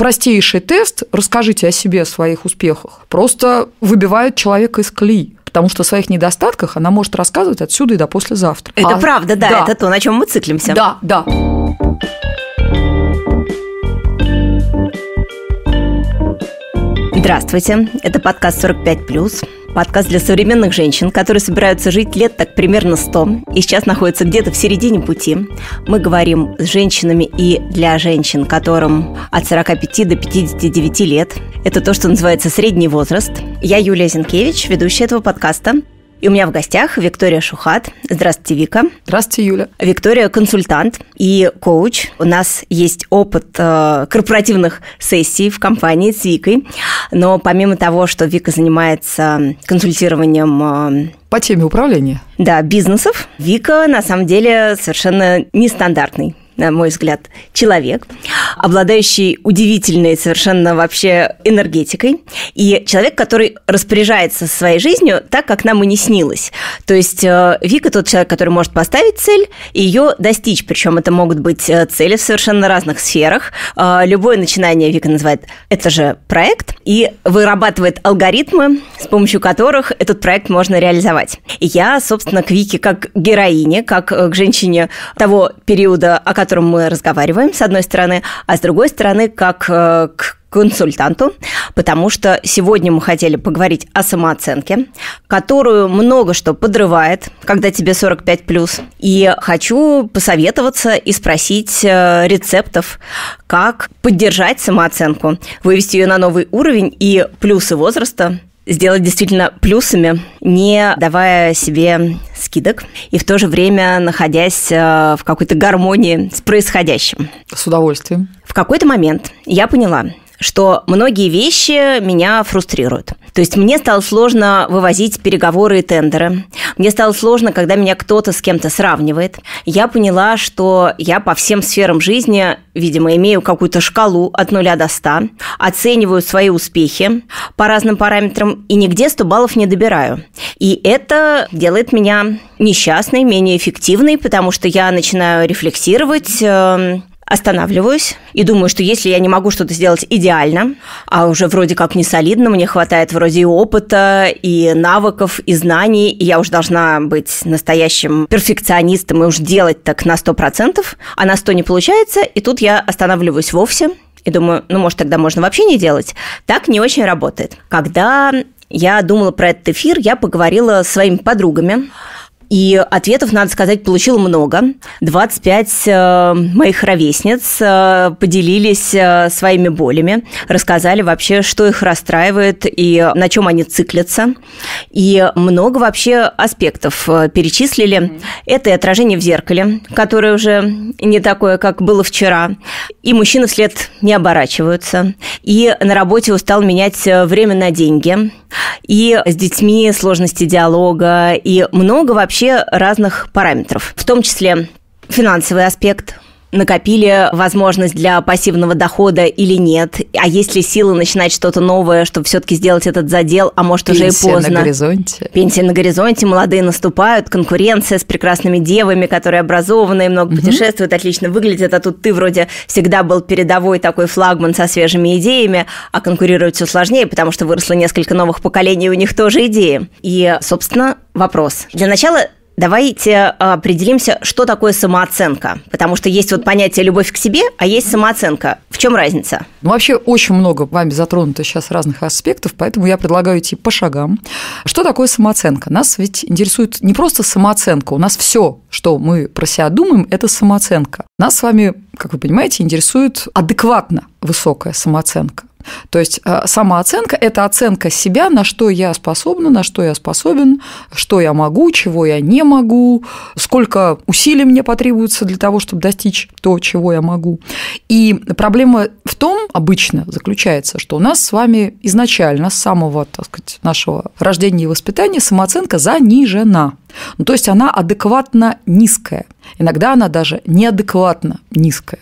простейший тест «расскажите о себе, о своих успехах» просто выбивает человека из колеи потому что о своих недостатках она может рассказывать отсюда и до послезавтра. Это а, правда, да, да, это то, на чем мы циклимся. Да, да. Здравствуйте, это подкаст 45+. Подкаст для современных женщин, которые собираются жить лет так примерно 100 и сейчас находятся где-то в середине пути. Мы говорим с женщинами и для женщин, которым от 45 до 59 лет. Это то, что называется средний возраст. Я Юлия Зинкевич, ведущая этого подкаста. И у меня в гостях Виктория Шухат. Здравствуйте, Вика. Здравствуйте, Юля. Виктория – консультант и коуч. У нас есть опыт э, корпоративных сессий в компании с Викой. Но помимо того, что Вика занимается консультированием э, по теме управления. Да, бизнесов. Вика на самом деле совершенно нестандартный на мой взгляд, человек, обладающий удивительной совершенно вообще энергетикой, и человек, который распоряжается своей жизнью так, как нам и не снилось. То есть э, Вика тот человек, который может поставить цель и ее достичь, причем это могут быть э, цели в совершенно разных сферах. Э, любое начинание Вика называет это же проект и вырабатывает алгоритмы, с помощью которых этот проект можно реализовать. И я, собственно, к Вике как героине, как к женщине того периода, о котором котором мы разговариваем, с одной стороны, а с другой стороны, как э, к консультанту, потому что сегодня мы хотели поговорить о самооценке, которую много что подрывает, когда тебе 45 плюс. И хочу посоветоваться и спросить э, рецептов, как поддержать самооценку, вывести ее на новый уровень и плюсы возраста сделать действительно плюсами, не давая себе скидок и в то же время находясь э, в какой-то гармонии с происходящим. С удовольствием. В какой-то момент я поняла, что многие вещи меня фрустрируют. То есть мне стало сложно вывозить переговоры и тендеры. Мне стало сложно, когда меня кто-то с кем-то сравнивает. Я поняла, что я по всем сферам жизни, видимо, имею какую-то шкалу от 0 до 100, оцениваю свои успехи по разным параметрам и нигде 100 баллов не добираю. И это делает меня несчастной, менее эффективной, потому что я начинаю рефлексировать, эм, останавливаюсь и думаю, что если я не могу что-то сделать идеально, а уже вроде как не солидно, мне хватает вроде и опыта, и навыков, и знаний, и я уже должна быть настоящим перфекционистом и уж делать так на 100%, а на 100 не получается, и тут я останавливаюсь вовсе и думаю, ну, может, тогда можно вообще не делать. Так не очень работает. Когда я думала про этот эфир, я поговорила с своими подругами, и ответов, надо сказать, получила много. 25 э, моих ровесниц э, поделились э, своими болями, рассказали вообще, что их расстраивает и на чем они циклятся. И много вообще аспектов перечислили. Это и отражение в зеркале, которое уже не такое, как было вчера. И мужчины вслед не оборачиваются. И на работе устал менять время на деньги. И с детьми сложности диалога. И много вообще вообще разных параметров, в том числе финансовый аспект, накопили возможность для пассивного дохода или нет, а есть ли силы начинать что-то новое, чтобы все-таки сделать этот задел, а может Пенсия уже и поздно. на горизонте. Пенсия на горизонте, молодые наступают, конкуренция с прекрасными девами, которые образованные, много угу. путешествуют, отлично выглядят, а тут ты вроде всегда был передовой такой флагман со свежими идеями, а конкурировать все сложнее, потому что выросло несколько новых поколений, у них тоже идеи. И, собственно, вопрос. Для начала Давайте а, определимся, что такое самооценка. Потому что есть вот понятие любовь к себе, а есть самооценка. В чем разница? Ну, вообще очень много вами затронуто сейчас разных аспектов, поэтому я предлагаю идти по шагам. Что такое самооценка? Нас ведь интересует не просто самооценка, у нас все, что мы про себя думаем, это самооценка. Нас с вами, как вы понимаете, интересует адекватно высокая самооценка. То есть э, самооценка – это оценка себя, на что я способна, на что я способен, что я могу, чего я не могу, сколько усилий мне потребуется для того, чтобы достичь то, чего я могу. И проблема в том обычно заключается, что у нас с вами изначально, с самого так сказать, нашего рождения и воспитания самооценка занижена. Ну, то есть она адекватно низкая. Иногда она даже неадекватно низкая.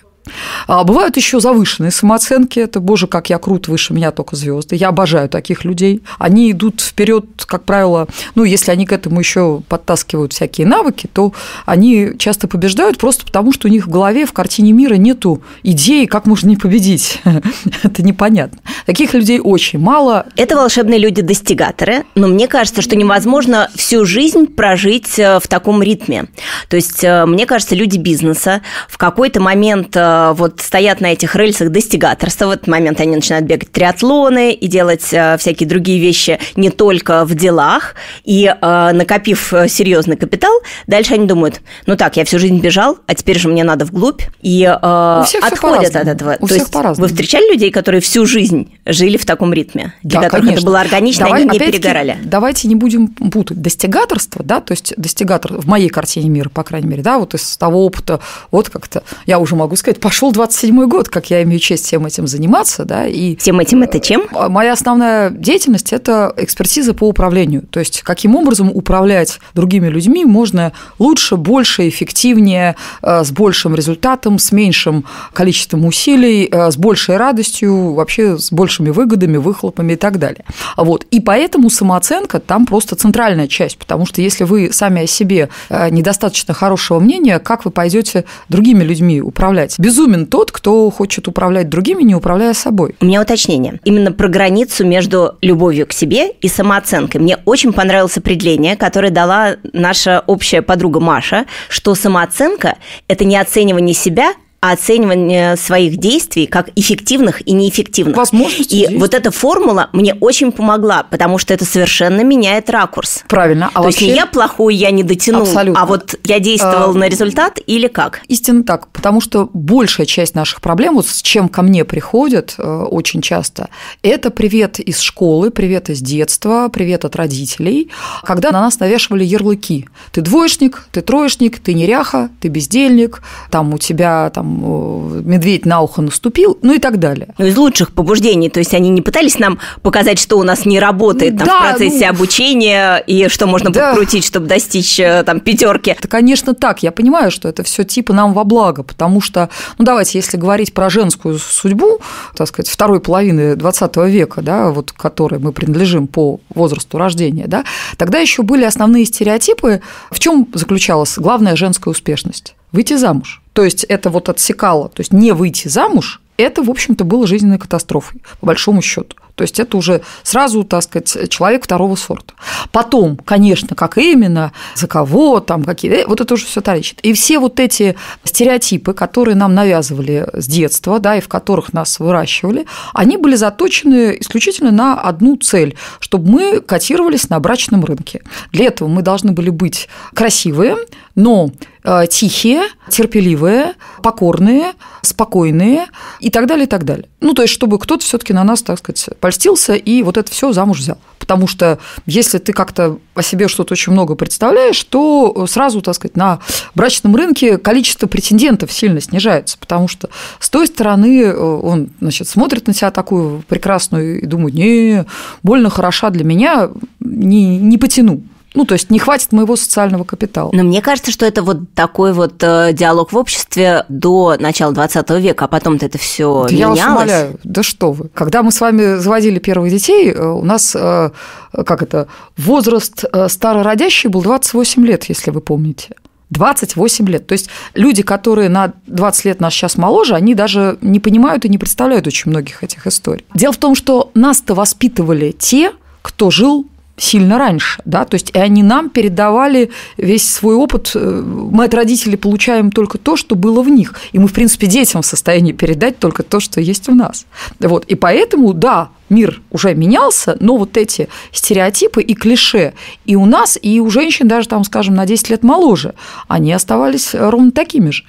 А бывают еще завышенные самооценки. Это, боже, как я крут, выше меня только звезды. Я обожаю таких людей. Они идут вперед, как правило, ну, если они к этому еще подтаскивают всякие навыки, то они часто побеждают просто потому, что у них в голове, в картине мира нету идеи, как можно не победить. Это непонятно. Таких людей очень мало. Это волшебные люди-достигаторы, но мне кажется, что невозможно всю жизнь прожить э, в таком ритме. То есть, э, мне кажется, люди бизнеса в какой-то момент э, вот стоят на этих рельсах достигаторства, в этот момент они начинают бегать триатлоны и делать всякие другие вещи не только в делах, и накопив серьезный капитал, дальше они думают, ну так, я всю жизнь бежал, а теперь же мне надо вглубь, и отходят от этого. У То есть вы встречали людей, которые всю жизнь жили в таком ритме, для которых конечно. это было органично, Давай, они не перегорали? Давайте не будем путать достигаторство, да, то есть достигатор в моей картине мира, по крайней мере, да, вот из того опыта, вот как-то, я уже могу сказать, пошел 27-й год, как я имею честь всем этим заниматься, да, и... Всем этим это чем? А, моя основная деятельность – это экспертиза по управлению, то есть каким образом управлять другими людьми можно лучше, больше, эффективнее, э, с большим результатом, с меньшим количеством усилий, э, с большей радостью, вообще с большими выгодами, выхлопами и так далее. Вот. И поэтому самооценка там просто центральная часть, потому что если вы сами о себе э, недостаточно хорошего мнения, как вы пойдете другими людьми управлять? Безумен тот, кто хочет управлять другими, не управляя собой. У меня уточнение. Именно про границу между любовью к себе и самооценкой. Мне очень понравилось определение, которое дала наша общая подруга Маша, что самооценка – это не оценивание себя, оценивание своих действий как эффективных и неэффективных. Возможности и есть. вот эта формула мне очень помогла, потому что это совершенно меняет ракурс. Правильно. А То вообще... есть не я плохой, я не дотянул, Абсолютно. а вот я действовал а... на результат или как? Истинно так, потому что большая часть наших проблем, вот с чем ко мне приходят э, очень часто, это привет из школы, привет из детства, привет от родителей, когда на нас навешивали ярлыки. Ты двоечник, ты троечник, ты неряха, ты бездельник, там у тебя там медведь на ухо наступил, ну и так далее. Ну, из лучших побуждений, то есть они не пытались нам показать, что у нас не работает там, да, в процессе ну, обучения и что можно да. подкрутить, чтобы достичь э, там пятерки. Это, конечно, так. Я понимаю, что это все типа нам во благо, потому что, ну давайте, если говорить про женскую судьбу, так сказать, второй половины 20 века, да, вот которой мы принадлежим по возрасту рождения, да, тогда еще были основные стереотипы. В чем заключалась главная женская успешность? Выйти замуж. То есть это вот отсекало, то есть не выйти замуж, это, в общем-то, было жизненной катастрофой, по большому счету. То есть это уже сразу, так сказать, человек второго сорта. Потом, конечно, как именно, за кого, там какие, э, вот это уже все вторично. И все вот эти стереотипы, которые нам навязывали с детства, да, и в которых нас выращивали, они были заточены исключительно на одну цель, чтобы мы котировались на брачном рынке. Для этого мы должны были быть красивые, но Э, тихие, терпеливые, покорные, спокойные и так далее, и так далее. Ну, то есть, чтобы кто-то все таки на нас, так сказать, польстился и вот это все замуж взял. Потому что если ты как-то о себе что-то очень много представляешь, то сразу, так сказать, на брачном рынке количество претендентов сильно снижается, потому что с той стороны э, он, значит, смотрит на себя такую прекрасную и думает, не, больно хороша для меня, не, не потяну. Ну, то есть не хватит моего социального капитала. Но мне кажется, что это вот такой вот э, диалог в обществе до начала 20 века, а потом-то это все да менялось. Я вас умоляю, да что вы. Когда мы с вами заводили первых детей, э, у нас, э, как это, возраст старородящий был 28 лет, если вы помните. 28 лет. То есть люди, которые на 20 лет нас сейчас моложе, они даже не понимают и не представляют очень многих этих историй. Дело в том, что нас-то воспитывали те, кто жил сильно раньше, да, то есть и они нам передавали весь свой опыт, э, мы от родителей получаем только то, что было в них, и мы, в принципе, детям в состоянии передать только то, что есть в нас, вот, и поэтому, да, мир уже менялся, но вот эти стереотипы и клише и у нас, и у женщин даже там, скажем, на 10 лет моложе, они оставались ровно такими же.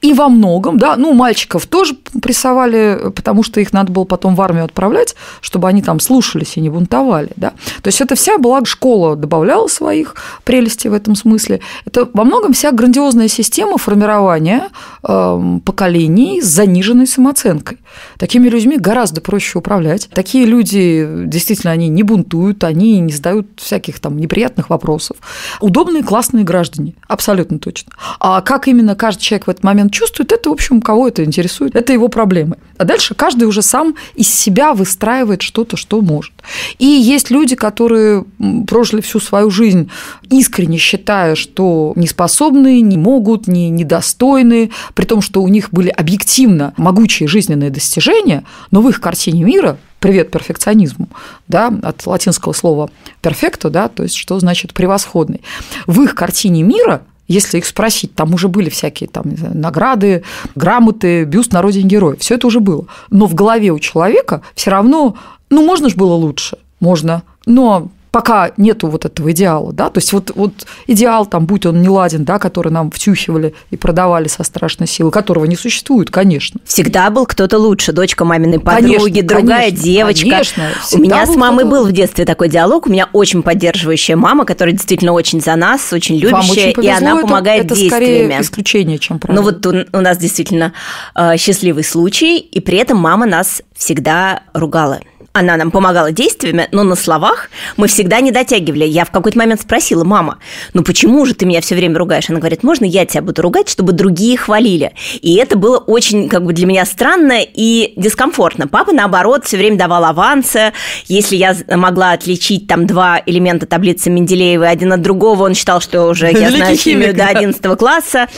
И во многом, да, ну, мальчиков тоже прессовали, потому что их надо было потом в армию отправлять, чтобы они там слушались и не бунтовали, да. То есть это вся была школа добавляла своих прелестей в этом смысле. Это во многом вся грандиозная система формирования э, поколений с заниженной самооценкой. Такими людьми гораздо проще управлять. Такие Такие люди, действительно, они не бунтуют, они не задают всяких там неприятных вопросов. Удобные, классные граждане, абсолютно точно. А как именно каждый человек в этот момент чувствует, это, в общем, кого это интересует, это его проблемы. А дальше каждый уже сам из себя выстраивает что-то, что может. И есть люди, которые прожили всю свою жизнь искренне считая, что не способны, не могут, не недостойны, при том, что у них были объективно могучие жизненные достижения, но в их картине мира привет перфекционизму, да, от латинского слова перфекто, да, то есть что значит превосходный. В их картине мира если их спросить, там уже были всякие там, награды, грамоты, бюст на родине героя, все это уже было. Но в голове у человека все равно, ну, можно же было лучше, можно, но пока нету вот этого идеала, да, то есть вот, вот идеал там, будь он не ладен, да, который нам втюхивали и продавали со страшной силой, которого не существует, конечно. Всегда был кто-то лучше, дочка маминой подруги, конечно, другая конечно, девочка. Конечно, у меня с мамой был в детстве такой диалог, у меня очень поддерживающая мама, которая действительно очень за нас, очень любящая, очень повезло, и она помогает это, это действиями. скорее исключение, чем правило. Ну вот у, у нас действительно э, счастливый случай, и при этом мама нас всегда ругала она нам помогала действиями, но на словах мы всегда не дотягивали. Я в какой-то момент спросила, мама, ну почему же ты меня все время ругаешь? Она говорит, можно я тебя буду ругать, чтобы другие хвалили? И это было очень как бы для меня странно и дискомфортно. Папа, наоборот, все время давал авансы. Если я могла отличить там два элемента таблицы Менделеева один от другого, он считал, что уже я знаю химию до 11 класса.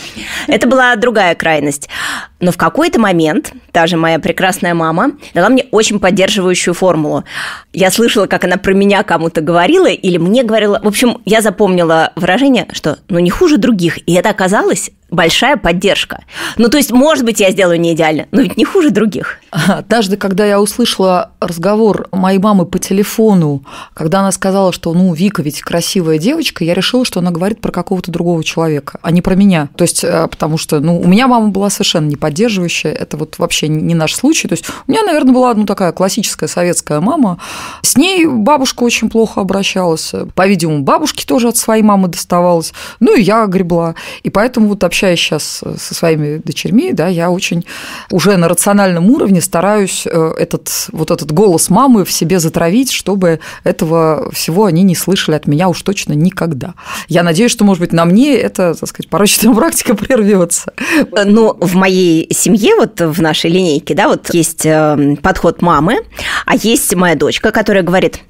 Это была другая крайность. Но в какой-то момент та же моя прекрасная мама дала мне очень поддерживающую формулу. Я слышала, как она про меня кому-то говорила, или мне говорила. В общем, я запомнила выражение, что ну не хуже других. И это оказалось большая поддержка. Ну, то есть, может быть, я сделаю не идеально, но ведь не хуже других. Однажды, когда я услышала разговор моей мамы по телефону, когда она сказала, что, ну, Вика ведь красивая девочка, я решила, что она говорит про какого-то другого человека, а не про меня. То есть, э, потому что, ну, у меня мама была совершенно не поддерживающая, это вот вообще не наш случай. То есть, у меня, наверное, была, ну, такая классическая советская мама. С ней бабушка очень плохо обращалась. По-видимому, бабушке тоже от своей мамы доставалось. Ну, и я гребла. И поэтому вот общаясь сейчас со своими дочерьми, да, я очень уже на рациональном уровне стараюсь э, этот, вот этот голос мамы в себе затравить, чтобы этого всего они не слышали от меня уж точно никогда. Я надеюсь, что, может быть, на мне это, так сказать, порочная практика прервется. Ну, в моей семье, вот в нашей линейке, да, вот есть э, подход мамы, а есть моя дочка, которая говорит,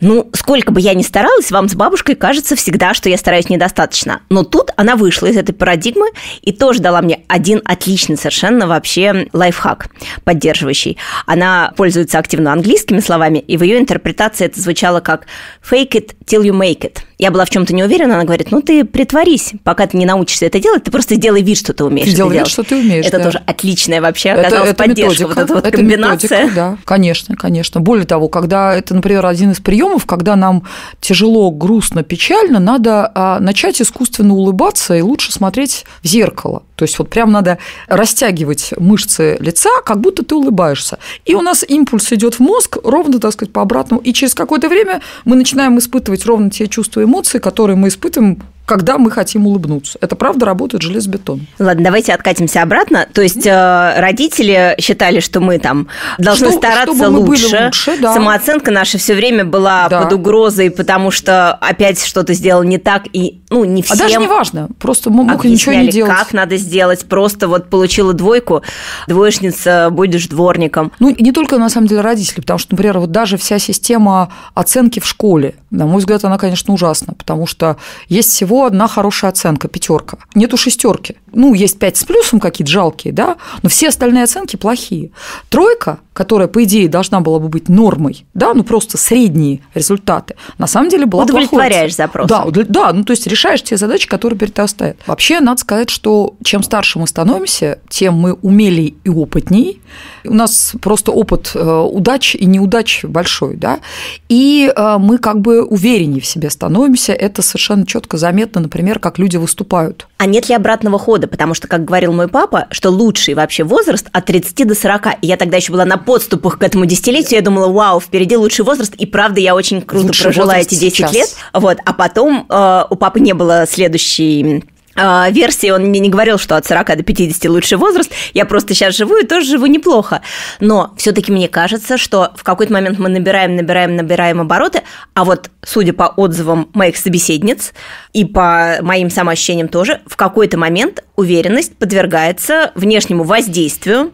ну, сколько бы я ни старалась, вам с бабушкой кажется всегда, что я стараюсь недостаточно. Но тут она вышла из этой парадигмы и тоже дала мне один отличный совершенно вообще лайфхак поддерживающий. Она пользуется активно английскими словами, и в ее интерпретации это звучало как «fake it till you make it». Я была в чем-то не уверена, она говорит, ну ты притворись, пока ты не научишься это делать, ты просто сделай вид, что ты умеешь ты делай вид, что ты умеешь. Это да. тоже отличная вообще оказалась это, это поддержка, методика, вот эта вот это комбинация. Методика, да, конечно, конечно. Более того, когда это, например, один из приемов, когда нам тяжело, грустно, печально, надо а, начать искусственно улыбаться и лучше смотреть в зеркало. То есть вот прям надо растягивать мышцы лица, как будто ты улыбаешься. И у нас импульс идет в мозг ровно, так сказать, по обратному. И через какое-то время мы начинаем испытывать ровно те чувства и эмоции, которые мы испытываем когда мы хотим улыбнуться. Это правда работает железобетон. Ладно, давайте откатимся обратно. То есть э, родители считали, что мы там должны что, стараться лучше. лучше да. Самооценка наша все время была да. под угрозой, потому что опять что-то сделал не так и ну не всем. А даже не важно, просто мог ничего не делать. Как надо сделать? Просто вот получила двойку, двоечница, будешь дворником. Ну не только на самом деле родители, потому что, например, вот даже вся система оценки в школе, на мой взгляд, она, конечно, ужасна, потому что есть всего одна хорошая оценка, пятерка. Нету шестерки. Ну, есть пять с плюсом какие-то жалкие, да, но все остальные оценки плохие. Тройка, которая, по идее, должна была бы быть нормой, да, ну, просто средние результаты, на самом деле была Удовлетворяешь запрос. Да, да, ну, то есть решаешь те задачи, которые перед тобой стоят. Вообще, надо сказать, что чем старше мы становимся, тем мы умелее и опытней. У нас просто опыт э, удач и неудач большой, да, и э, мы как бы увереннее в себе становимся, это совершенно четко заметно например, как люди выступают. А нет ли обратного хода? Потому что, как говорил мой папа, что лучший вообще возраст от 30 до 40. И я тогда еще была на подступах к этому десятилетию. Я думала, вау, впереди лучший возраст. И правда, я очень круто лучший прожила эти 10 сейчас. лет. Вот. А потом э, у папы не было следующей версии он мне не говорил, что от 40 до 50 лучший возраст. Я просто сейчас живу и тоже живу неплохо. Но все-таки мне кажется, что в какой-то момент мы набираем, набираем, набираем обороты, а вот, судя по отзывам моих собеседниц и по моим самоощущениям тоже, в какой-то момент уверенность подвергается внешнему воздействию,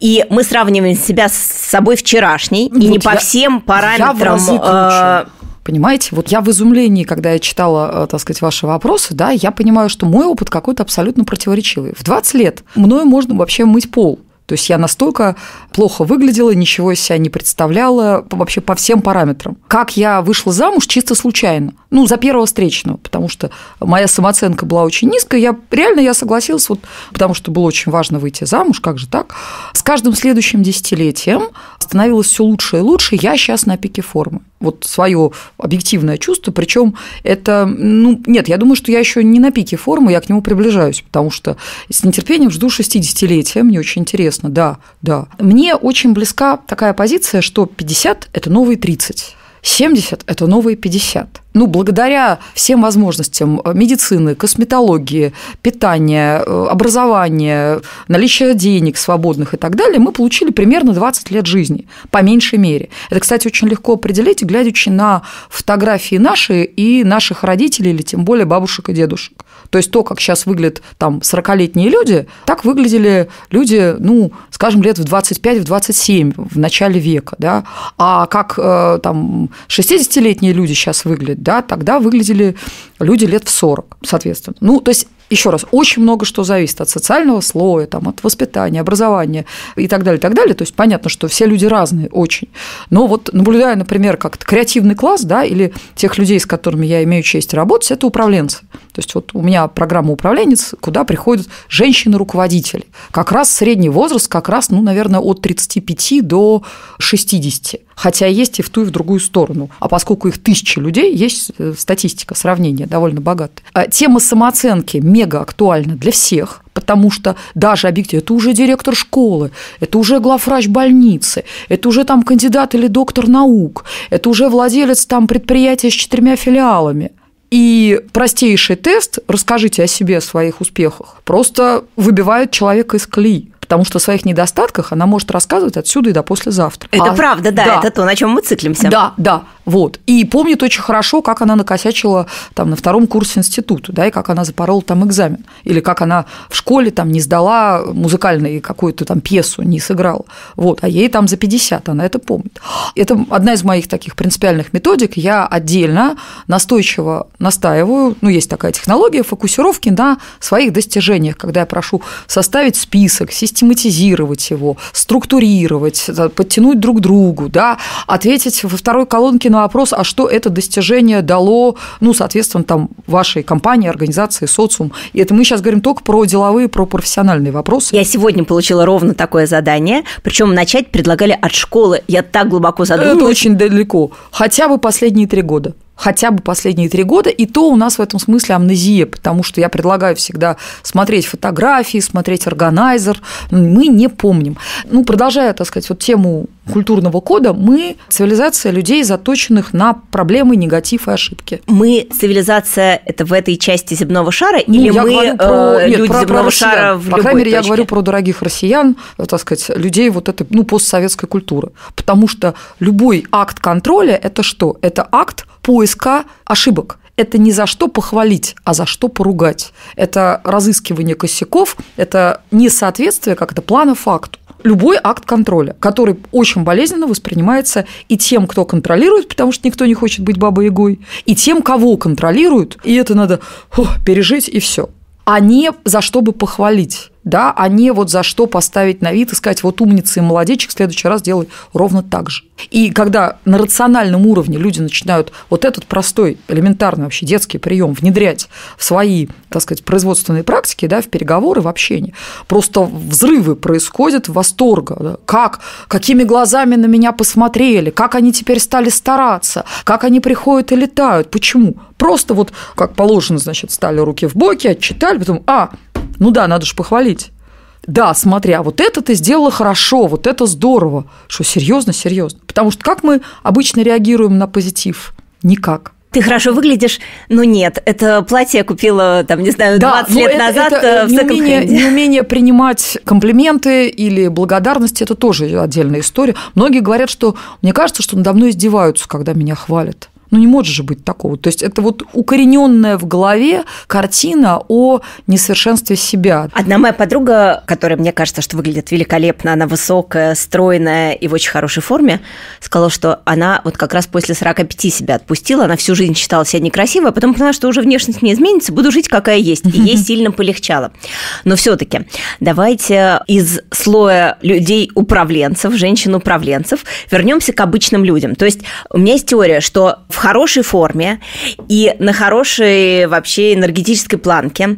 и мы сравниваем себя с собой вчерашней, вот и не я, по всем параметрам. Я Понимаете, вот я в изумлении, когда я читала, э, так сказать, ваши вопросы, да, я понимаю, что мой опыт какой-то абсолютно противоречивый. В 20 лет мною можно вообще мыть пол. То есть я настолько плохо выглядела, ничего из себя не представляла вообще по всем параметрам. Как я вышла замуж чисто случайно. Ну, за первого встречного, потому что моя самооценка была очень низкая. Я реально я согласилась, вот, потому что было очень важно выйти замуж, как же так. С каждым следующим десятилетием становилось все лучше и лучше. Я сейчас на пике формы вот свое объективное чувство, причем это, ну, нет, я думаю, что я еще не на пике формы, я к нему приближаюсь, потому что с нетерпением жду 60-летия, мне очень интересно, да, да. Мне очень близка такая позиция, что 50 – это новые 30. 70 – это новые 50. Ну, благодаря всем возможностям э, медицины, косметологии, питания, э, образования, наличия денег свободных и так далее, мы получили примерно 20 лет жизни, по меньшей мере. Это, кстати, очень легко определить, глядячи на фотографии наши и наших родителей, или тем более бабушек и дедушек. То есть то, как сейчас выглядят там 40-летние люди, так выглядели люди, ну, скажем, лет в 25-27 в начале века, да, а как э, там 60-летние люди сейчас выглядят, да, тогда выглядели люди лет в 40, соответственно. Ну, то есть еще раз, очень много что зависит от социального слоя, там, от воспитания, образования и так далее, и так далее. То есть понятно, что все люди разные очень. Но вот наблюдая, например, как креативный класс, да, или тех людей, с которыми я имею честь работать, это управленцы. То есть вот у меня программа управленец, куда приходят женщины-руководители. Как раз средний возраст, как раз, ну, наверное, от 35 до 60 хотя есть и в ту, и в другую сторону. А поскольку их тысячи людей, есть э, статистика, сравнение довольно богатая. А тема самооценки мега актуальна для всех, потому что даже объективно, это уже директор школы, это уже главврач больницы, это уже там кандидат или доктор наук, это уже владелец там предприятия с четырьмя филиалами. И простейший тест «расскажите о себе, о своих успехах» просто выбивает человека из колеи потому что о своих недостатках она может рассказывать отсюда и до послезавтра. Это а, правда, да, да, это то, на чем мы циклимся. Да, да. Вот. И помнит очень хорошо, как она накосячила там на втором курсе института, да, и как она запорола там экзамен. Или как она в школе там не сдала музыкальную какую-то там пьесу, не сыграла. Вот. А ей там за 50, она это помнит. Это одна из моих таких принципиальных методик. Я отдельно настойчиво настаиваю, ну, есть такая технология фокусировки на своих достижениях, когда я прошу составить список, систематизировать его, структурировать, подтянуть друг другу, да, ответить во второй колонке на вопрос, а что это достижение дало, ну, соответственно, там, вашей компании, организации, социум. И это мы сейчас говорим только про деловые, про профессиональные вопросы. Я сегодня получила ровно такое задание, причем начать предлагали от школы. Я так глубоко задумалась. Это очень далеко. Хотя бы последние три года хотя бы последние три года, и то у нас в этом смысле амнезия, потому что я предлагаю всегда смотреть фотографии, смотреть органайзер, мы не помним. Ну, продолжая, так сказать, вот тему культурного кода, мы цивилизация людей, заточенных на проблемы, негатив и ошибки. Мы цивилизация это в этой части земного шара ну, или мы про, э, нет, люди про, земного про шара в По крайней мере, точке? я говорю про дорогих россиян, так сказать, людей вот этой ну, постсоветской культуры. Потому что любой акт контроля – это что? Это акт поиска ошибок. Это не за что похвалить, а за что поругать. Это разыскивание косяков, это несоответствие как-то плана факту любой акт контроля, который очень болезненно воспринимается и тем, кто контролирует, потому что никто не хочет быть бабой-ягой, и тем, кого контролируют, и это надо фу, пережить и все а не за что бы похвалить да, а не вот за что поставить на вид и сказать, вот умница и молодечек, в следующий раз делай ровно так же. И когда на рациональном уровне люди начинают вот этот простой, элементарный вообще детский прием внедрять в свои, так сказать, производственные практики, да, в переговоры, в общении, просто взрывы происходят восторга. Да, как, какими глазами на меня посмотрели, как они теперь стали стараться, как они приходят и летают, почему? Просто вот, как положено, значит, стали руки в боки, отчитали, потом, а, ну да, надо же похвалить. Да, смотря, вот это ты сделала хорошо, вот это здорово. Что, серьезно, серьезно? Потому что как мы обычно реагируем на позитив? Никак. Ты хорошо выглядишь, но нет, это платье я купила, там, не знаю, 20 да, лет это, назад это э, в неумение, неумение принимать комплименты или благодарности – это тоже отдельная история. Многие говорят, что мне кажется, что надо мной издеваются, когда меня хвалят. Ну, не может же быть такого. То есть это вот укорененная в голове картина о несовершенстве себя. Одна моя подруга, которая, мне кажется, что выглядит великолепно, она высокая, стройная и в очень хорошей форме, сказала, что она вот как раз после 45 себя отпустила, она всю жизнь считала себя некрасивой, а потом поняла, что уже внешность не изменится, буду жить, какая есть. И ей сильно полегчало. Но все таки давайте из слоя людей-управленцев, женщин-управленцев, вернемся к обычным людям. То есть у меня есть теория, что в хорошей форме и на хорошей вообще энергетической планке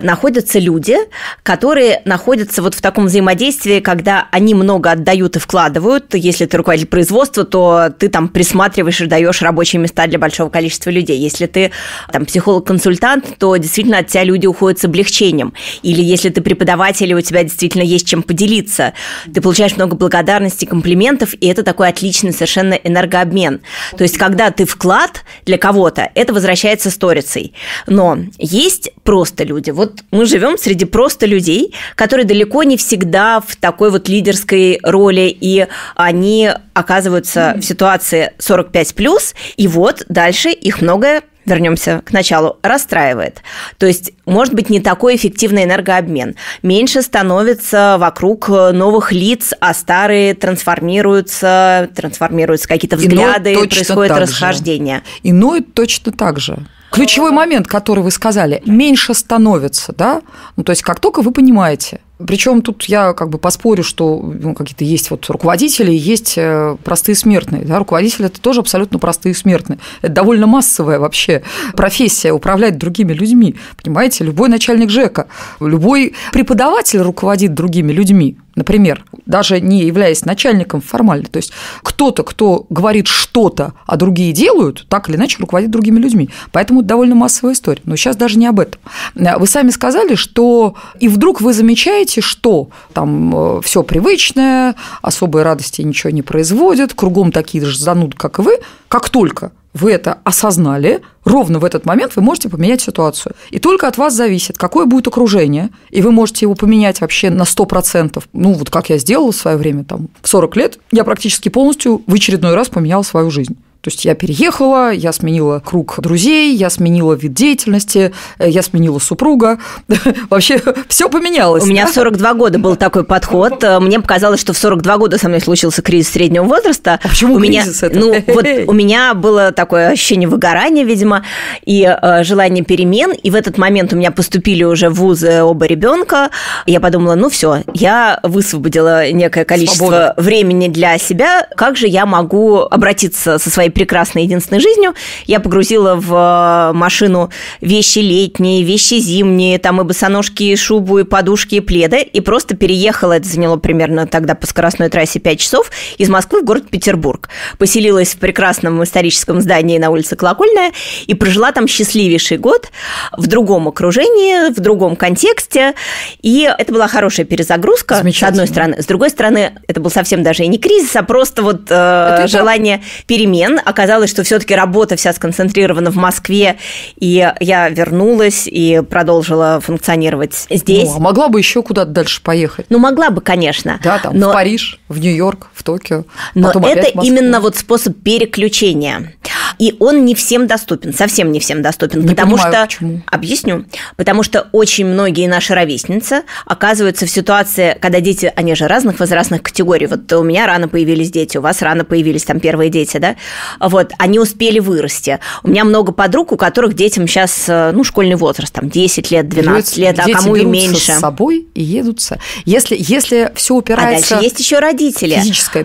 находятся люди, которые находятся вот в таком взаимодействии, когда они много отдают и вкладывают. Если ты руководитель производства, то ты там присматриваешь и даешь рабочие места для большого количества людей. Если ты там психолог-консультант, то действительно от тебя люди уходят с облегчением. Или если ты преподаватель, и у тебя действительно есть чем поделиться, ты получаешь много благодарности, комплиментов, и это такой отличный совершенно энергообмен. То есть, когда ты вкладываешь вклад для кого-то, это возвращается сторицей. Но есть просто люди. Вот мы живем среди просто людей, которые далеко не всегда в такой вот лидерской роли, и они оказываются в ситуации 45 плюс, и вот дальше их многое вернемся к началу, расстраивает. То есть, может быть, не такой эффективный энергообмен. Меньше становится вокруг новых лиц, а старые трансформируются, трансформируются какие-то взгляды, происходит расхождение. Же. Иной точно так же. Ключевой момент, который вы сказали, меньше становится, да? Ну, то есть, как только вы понимаете, причем тут я как бы поспорю, что ну, какие-то есть вот руководители, есть э, простые смертные. Да? Руководители – это тоже абсолютно простые смертные. Это довольно массовая вообще профессия – управлять другими людьми. Понимаете, любой начальник ЖЭКа, любой преподаватель руководит другими людьми например, даже не являясь начальником формально, то есть кто-то, кто говорит что-то, а другие делают, так или иначе руководит другими людьми. Поэтому это довольно массовая история. Но сейчас даже не об этом. Вы сами сказали, что и вдруг вы замечаете, что там э, все привычное, особой радости ничего не производит, кругом такие же зануды, как и вы, как только вы это осознали, ровно в этот момент вы можете поменять ситуацию. И только от вас зависит, какое будет окружение, и вы можете его поменять вообще на 100%. Ну, вот как я сделала в свое время, там, в 40 лет, я практически полностью в очередной раз поменяла свою жизнь. То есть я переехала, я сменила круг друзей, я сменила вид деятельности, э, я сменила супруга. Вообще все поменялось. У меня в 42 года был такой подход. Э, мне показалось, что в 42 года со мной случился кризис среднего возраста. А почему у кризис меня, это? Ну, вот у меня было такое ощущение выгорания, видимо, и э, желание перемен. И в этот момент у меня поступили уже в вузы оба ребенка. Я подумала, ну все, я высвободила некое количество Свобода. времени для себя. Как же я могу обратиться со своей прекрасной единственной жизнью. Я погрузила в э, машину вещи летние, вещи зимние, там и босоножки, и шубу, и подушки, и пледы, и просто переехала, это заняло примерно тогда по скоростной трассе 5 часов, из Москвы в город Петербург. Поселилась в прекрасном историческом здании на улице Колокольная и прожила там счастливейший год в другом окружении, в другом контексте, и это была хорошая перезагрузка, с одной стороны. С другой стороны, это был совсем даже и не кризис, а просто вот э, желание перемен, оказалось, что все-таки работа вся сконцентрирована в Москве, и я вернулась и продолжила функционировать здесь. Ну, а могла бы еще куда-то дальше поехать? Ну, могла бы, конечно. Да, там но... в Париж, в Нью-Йорк, в Токио. Но это именно вот способ переключения. И он не всем доступен, совсем не всем доступен, не потому понимаю, что почему. объясню, потому что очень многие наши ровесницы оказываются в ситуации, когда дети, они же разных возрастных категорий. Вот у меня рано появились дети, у вас рано появились там первые дети, да? Вот, они успели вырасти. У меня много подруг, у которых детям сейчас, э, ну, школьный возраст, там 10 лет, 12 лет, а кому и меньше. с собой и едутся. Если, если все упирается... А дальше есть еще родители,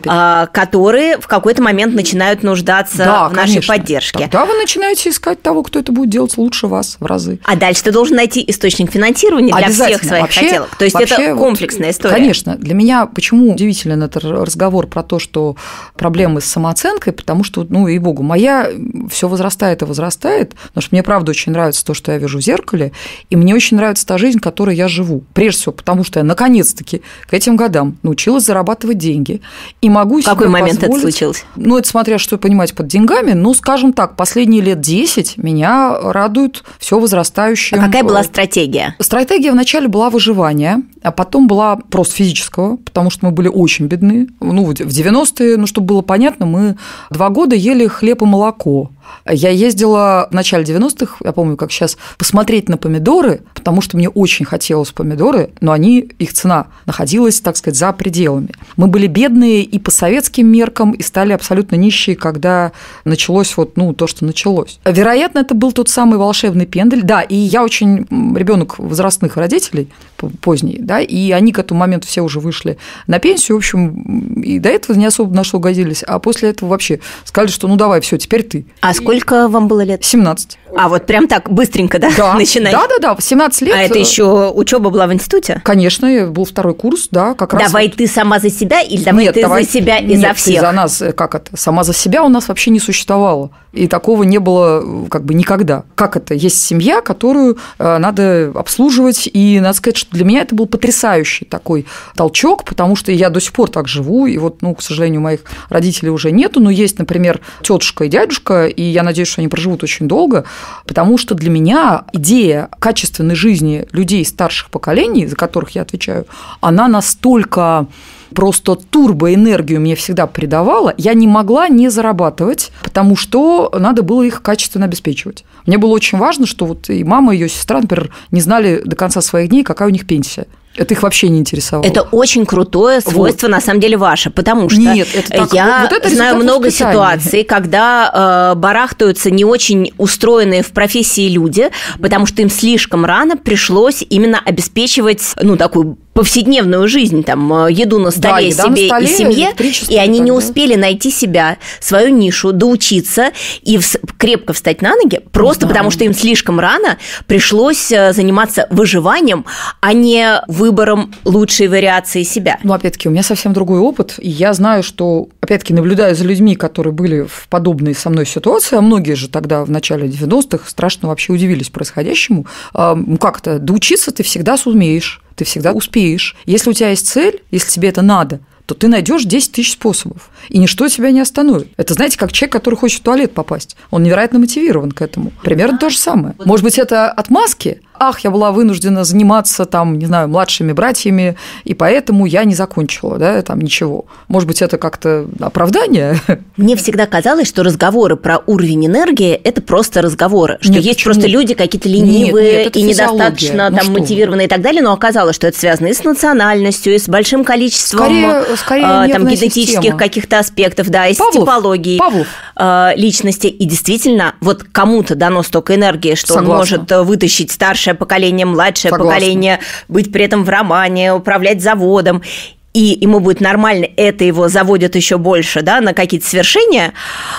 а, которые в какой-то момент начинают нуждаться да, в нашей конечно. поддержке. Тогда вы начинаете искать того, кто это будет делать лучше вас в разы. А дальше ты должен найти источник финансирования для всех своих вообще, хотелок. То есть это комплексная вот, история. Конечно. Для меня почему удивителен этот разговор про то, что проблемы с самооценкой, потому что ну, ну и богу, моя все возрастает и возрастает, потому что мне правда очень нравится то, что я вижу в зеркале, и мне очень нравится та жизнь, которой я живу. Прежде всего, потому что я наконец-таки к этим годам научилась зарабатывать деньги и могу в какой момент позволить, это случилось? Ну, это смотря что понимать под деньгами, ну, скажем так, последние лет 10 меня радует все возрастающее. А какая была стратегия? Стратегия вначале была выживание, а потом была просто физического, потому что мы были очень бедны. Ну, в 90-е, ну, чтобы было понятно, мы два года ели хлеб и молоко. Я ездила в начале 90-х, я помню, как сейчас, посмотреть на помидоры, потому что мне очень хотелось помидоры, но они, их цена находилась, так сказать, за пределами. Мы были бедные и по советским меркам, и стали абсолютно нищие, когда началось вот, ну, то, что началось. Вероятно, это был тот самый волшебный пендель. Да, и я очень ребенок возрастных родителей, поздний, да, и они к этому моменту все уже вышли на пенсию, в общем, и до этого не особо на что годились, а после этого вообще сказали, что ну давай, все, теперь ты. А сколько вам было лет? 17. А вот прям так быстренько, да, да начинать? Да, да, да, 17 лет. А это еще учеба была в институте? Конечно, был второй курс, да, как раз. Давай вот. ты сама за себя или давай нет, ты давай, за себя и нет, за всех? Ты за нас, э, как это, сама за себя у нас вообще не существовало. И такого не было как бы никогда. Как это? Есть семья, которую э, надо обслуживать, и надо сказать, что для меня это был потрясающий такой толчок, потому что я до сих пор так живу, и вот, ну, к сожалению, моих родителей уже нету, но есть, например, тетушка и дядюшка, и я надеюсь, что они проживут очень долго, потому что для меня идея качественной жизни людей старших поколений, за которых я отвечаю, она настолько просто турбоэнергию мне всегда придавала, я не могла не зарабатывать, потому что надо было их качественно обеспечивать. Мне было очень важно, что вот и мама, и ее сестра, например, не знали до конца своих дней, какая у них пенсия. Это их вообще не интересовало. Это очень крутое свойство, вот. на самом деле, ваше, потому что Нет, это так, я вот это знаю много ситуаций, когда э, барахтаются не очень устроенные в профессии люди, потому что им слишком рано пришлось именно обеспечивать, ну, такую повседневную жизнь, там, э, еду на столе да, себе на столе, и семье, и они не успели найти себя, свою нишу, доучиться и в, крепко встать на ноги, просто да. потому что им слишком рано пришлось э, заниматься выживанием, а не выбором лучшей вариации себя. Ну, опять-таки, у меня совсем другой опыт, и я знаю, что, опять-таки, наблюдаю за людьми, которые были в подобной со мной ситуации, а многие же тогда в начале 90-х страшно вообще удивились происходящему. Как-то, доучиться ты всегда сумеешь ты всегда успеешь. Если у тебя есть цель, если тебе это надо, то ты найдешь 10 тысяч способов, и ничто тебя не остановит. Это, знаете, как человек, который хочет в туалет попасть. Он невероятно мотивирован к этому. Примерно то же самое. Может быть, это отмазки, ах, я была вынуждена заниматься там, не знаю, младшими братьями, и поэтому я не закончила, да, там ничего. Может быть, это как-то оправдание? Мне всегда казалось, что разговоры про уровень энергии – это просто разговоры, что нет, есть почему? просто люди какие-то ленивые нет, нет, и недостаточно ну там мотивированные и так далее, но оказалось, что это связано и с национальностью, и с большим количеством скорее, скорее а, там генетических каких-то аспектов, да, и Павлов, с типологией Павлов. А, личности. И действительно, вот кому-то дано столько энергии, что Согласна. он может э, вытащить старшее старшее поколение, младшее Согласна. поколение, быть при этом в романе, управлять заводом и ему будет нормально, это его заводит еще больше, да, на какие-то свершения,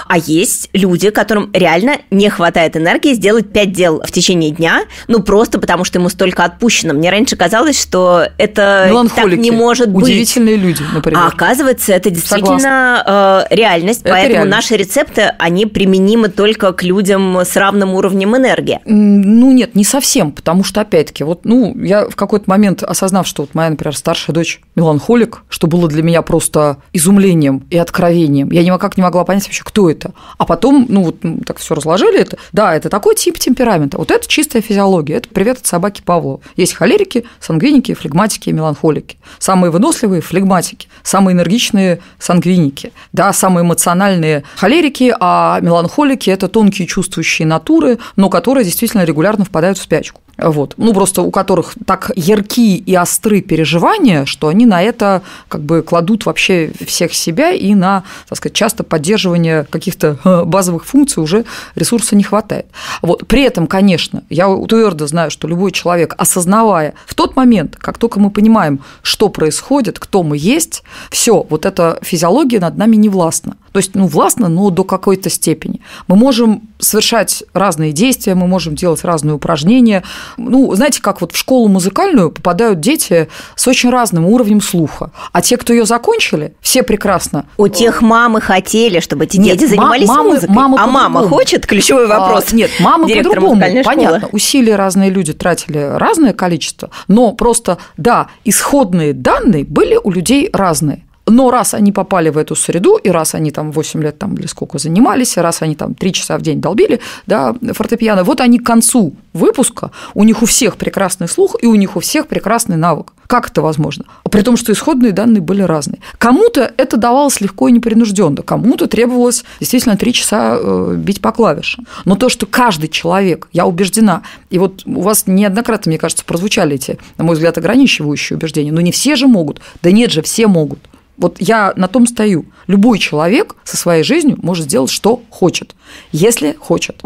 а есть люди, которым реально не хватает энергии сделать пять дел в течение дня, ну, просто потому что ему столько отпущено. Мне раньше казалось, что это так не может быть. Удивительные люди, например. А оказывается, это действительно э, реальность, это поэтому реальность. наши рецепты, они применимы только к людям с равным уровнем энергии. Ну, нет, не совсем, потому что, опять-таки, вот, ну, я в какой-то момент, осознав, что вот моя, например, старшая дочь меланхолик, ролик, что было для меня просто изумлением и откровением. Я никак не могла понять вообще, кто это. А потом, ну вот так все разложили, это, да, это такой тип темперамента. Вот это чистая физиология. Это привет от собаки Павлова. Есть холерики, сангвиники, флегматики и меланхолики. Самые выносливые – флегматики, самые энергичные – сангвиники. Да, самые эмоциональные – холерики, а меланхолики – это тонкие чувствующие натуры, но которые действительно регулярно впадают в спячку вот, ну просто у которых так яркие и остры переживания, что они на это как бы кладут вообще всех себя и на, так сказать, часто поддерживание каких-то э, базовых функций уже ресурса не хватает. Вот. При этом, конечно, я твердо знаю, что любой человек, осознавая в тот момент, как только мы понимаем, что происходит, кто мы есть, все, вот эта физиология над нами не властна. То есть, ну, властно, но до какой-то степени. Мы можем совершать разные действия, мы можем делать разные упражнения, Ну, знаете, как вот в школу музыкальную попадают дети с очень разным уровнем слуха. А те, кто ее закончили, все прекрасно. У тех мамы хотели, чтобы эти Нет, дети занимались мамы- музыкой. мамы а мама хочет? Ключевой вопрос. А, нет, мамы по-другому. Понятно, усилия разные люди тратили разное количество, но просто, да, исходные данные были у людей разные. Но раз они попали в эту среду, и раз они там 8 лет там или сколько занимались, и раз они там 3 часа в день долбили, да, фортепиано, вот они к концу выпуска, у них у всех прекрасный слух, и у них у всех прекрасный навык. Как это возможно? При том, что исходные данные были разные. Кому-то это давалось легко и непринужденно, кому-то требовалось действительно 3 часа э, бить по клавишам. Но то, что каждый человек, я убеждена, и вот у вас неоднократно, мне кажется, прозвучали эти, на мой взгляд, ограничивающие убеждения, но не все же могут. Да нет же, все могут. Вот я на том стою. Любой человек со своей жизнью может сделать, что хочет, если хочет.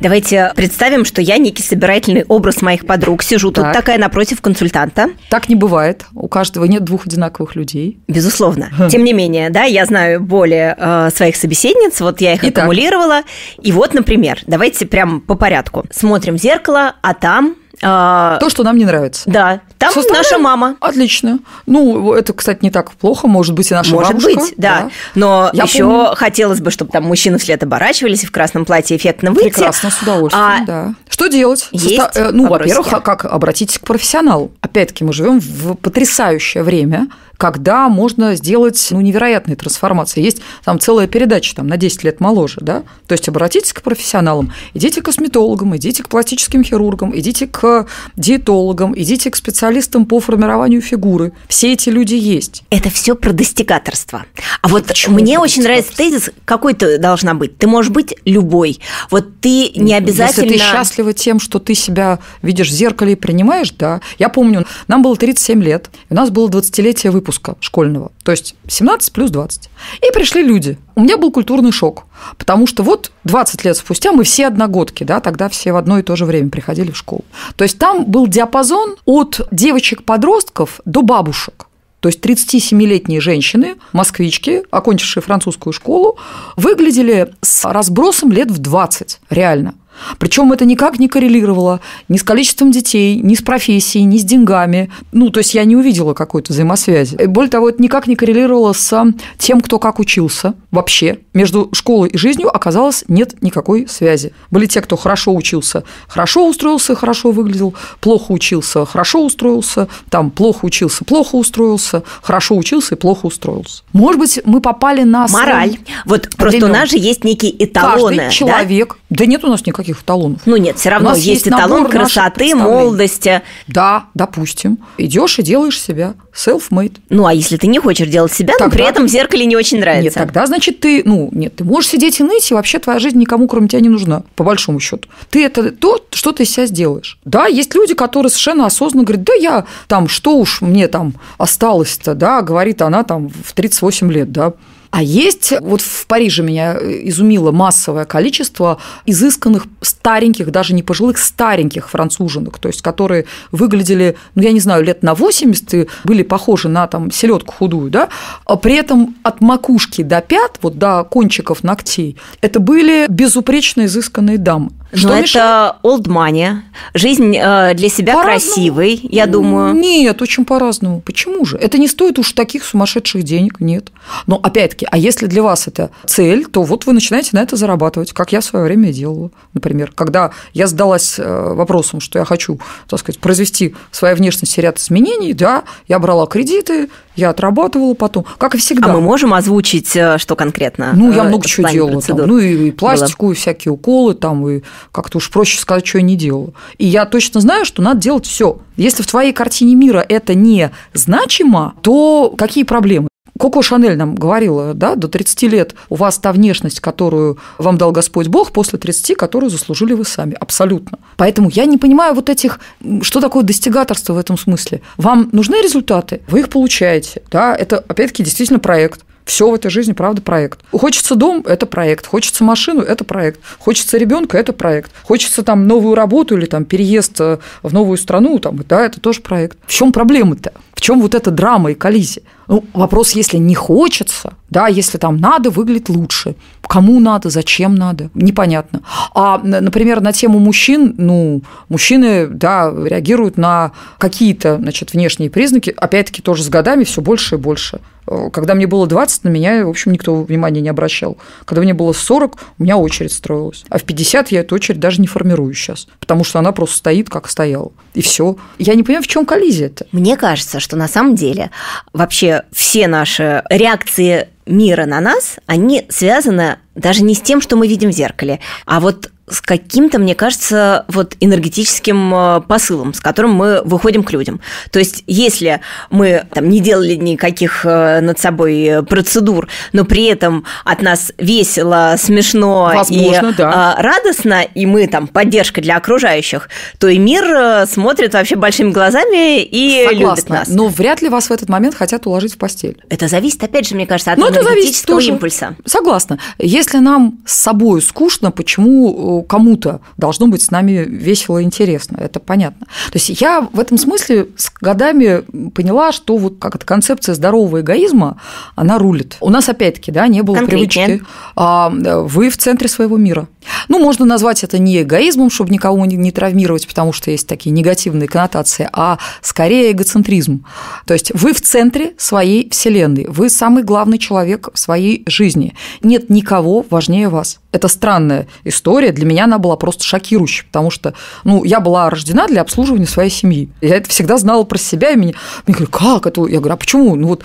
Давайте представим, что я некий собирательный образ моих подруг. Сижу тут Так. такая напротив консультанта. Так не бывает. У каждого нет двух одинаковых людей. Безусловно. Тем не менее, да, я знаю более э, своих собеседниц, вот я их Итак. аккумулировала. И вот, например, давайте прям по порядку. Смотрим в зеркало, а там... э, То, что нам не нравится. да, там Составляем. наша мама. Отлично. Ну, это, кстати, не так плохо. Может быть, и наша Может бабушка. быть, да. Но Я еще помню. хотелось бы, чтобы там мужчины вслед оборачивались и в красном платье эффектно выйти. Прекрасно, с удовольствием, А да. Что делать? есть Соста- э, Ну, во-первых, а как обратитесь к профессионалу. Опять-таки, мы живем в потрясающее время, когда можно сделать ну, невероятные трансформации. Есть там целая передача там, на 10 лет моложе, да? То есть обратитесь к профессионалам, идите к косметологам, идите к пластическим хирургам, идите к диетологам, идите к специалистам по формированию фигуры. Все эти люди есть. Это все про достигаторство. А вот Почему мне очень нравится тезис, какой ты должна быть. Ты можешь быть любой. Вот ты не обязательно... Если ты счастлива тем, что ты себя видишь в зеркале и принимаешь, да. Я помню, нам было 37 лет, у нас было 20-летие выпуска школьного, то есть 17 плюс 20. И пришли люди. У меня был культурный шок, потому что вот 20 лет спустя мы все одногодки, да, тогда все в одно и то же время приходили в школу. То есть там был диапазон от девочек-подростков до бабушек. То есть 37-летние женщины, москвички, окончившие французскую школу, выглядели с разбросом лет в 20, реально. Причем это никак не коррелировало ни с количеством детей, ни с профессией, ни с деньгами. Ну, то есть я не увидела какой-то взаимосвязи. И более того, это никак не коррелировало с тем, кто как учился вообще. Между школой и жизнью оказалось нет никакой связи. Были те, кто хорошо учился, хорошо устроился, хорошо выглядел, плохо учился, хорошо устроился, там плохо учился, плохо устроился, хорошо учился и плохо устроился. Может быть, мы попали на Мораль. Вот просто у нас же есть некие эталоны. Каждый да? человек. Да? нет у нас никаких эталонов. Ну нет, все равно есть, есть эталон красоты, молодости. Да, допустим. Идешь и делаешь себя self-made. Ну, а если ты не хочешь делать себя, но Тогда при этом в зеркале не очень нравится. Нет, тогда, значит, ты, ну, нет, ты можешь сидеть и ныть, и вообще твоя жизнь никому, кроме тебя, не нужна, по большому счету. Ты это то, что ты из себя сделаешь. Да, есть люди, которые совершенно осознанно говорят, да я там, что уж мне там осталось-то, да, говорит она там в 38 лет, да. А есть, вот в Париже меня изумило массовое количество изысканных стареньких, даже не пожилых, стареньких француженок, то есть которые выглядели, ну, я не знаю, лет на 80 и были похожи на там селедку худую, да, а при этом от макушки до пят, вот до кончиков ногтей, это были безупречно изысканные дамы. Но Что это мешает? old money. Жизнь э, для себя По-разному. красивой, я думаю. Нет, очень по-разному. Почему же? Это не стоит уж таких сумасшедших денег, нет. Но опять-таки, а если для вас это цель, то вот вы начинаете на это зарабатывать, как я в свое время делала, например. Когда я задалась э, вопросом, что я хочу, так сказать, произвести в своей внешности ряд изменений, да, я брала кредиты, я отрабатывала потом, как и всегда. А мы можем озвучить, э, что конкретно? Ну, я э, много чего делала. Там, ну, и, и пластику, и всякие уколы, там, и как-то уж проще сказать, что я не делала. И я точно знаю, что надо делать все. Если в твоей картине мира это не значимо, то какие проблемы? Коко Шанель нам говорила, да, до 30 лет у вас та внешность, которую вам дал Господь Бог, после 30, которую заслужили вы сами. Абсолютно. Поэтому я не понимаю вот этих, что такое достигаторство в этом смысле. Вам нужны результаты, вы их получаете. Да, это, опять-таки, действительно проект. Все в этой жизни, правда, проект. Хочется дом – это проект. Хочется машину – это проект. Хочется ребенка – это проект. Хочется там новую работу или там переезд э, в новую страну, там, да, это тоже проект. В чем проблема-то? Чем вот эта драма и коллизия? Ну, вопрос, если не хочется, да, если там надо, выглядит лучше. Кому надо, зачем надо, непонятно. А, например, на тему мужчин, ну, мужчины, да, реагируют на какие-то, значит, внешние признаки, опять-таки тоже с годами все больше и больше. Э, когда мне было 20, на меня, в общем, никто внимания не обращал. Когда мне было 40, у меня очередь строилась. А в 50 я эту очередь даже не формирую сейчас, потому что она просто стоит, как стояла. И все. Я не понимаю, в чем коллизия это. Мне кажется, что на самом деле вообще все наши реакции мира на нас, они связаны даже не с тем, что мы видим в зеркале, а вот с каким-то, мне кажется, вот энергетическим э, посылом, с которым мы выходим к людям. То есть, если мы там не делали никаких э, над собой процедур, но при этом от нас весело, смешно Возможно, и да. Э, радостно, и мы там поддержка для окружающих, то и мир смотрит вообще большими глазами и Согласна, любит нас. Но вряд ли вас в этот момент хотят уложить в постель. Это зависит, опять же, мне кажется, от Но это зависит энергетического тоже. импульса. Согласна. Если нам с собой скучно, почему кому-то должно быть с нами весело и интересно? Это понятно. То есть я в этом смысле с годами поняла, что вот как эта концепция здорового эгоизма, она рулит. У нас опять-таки, да, не было Конкретнее. привычки. а, Вы в центре своего мира. Ну, можно назвать это не эгоизмом, чтобы никого не, не травмировать, потому что есть такие негативные коннотации, а скорее эгоцентризм. То есть вы в центре своей вселенной, вы самый главный человек в своей жизни. Нет никого важнее вас. Это странная история. Для меня она была просто шокирующей, потому что ну, я была рождена для обслуживания своей семьи. Я это всегда знала про себя, и меня, мне говорят, как это? Я говорю, а почему? Ну вот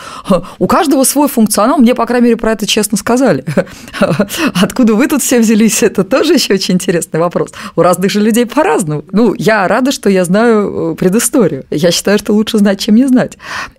у каждого свой функционал, мне, по крайней мере, про это честно сказали. Откуда вы тут все взялись, это тоже еще очень интересный вопрос. У разных же людей по-разному. Ну, я рада, что я знаю э, предысторию. Я считаю, что лучше знать, чем не знать.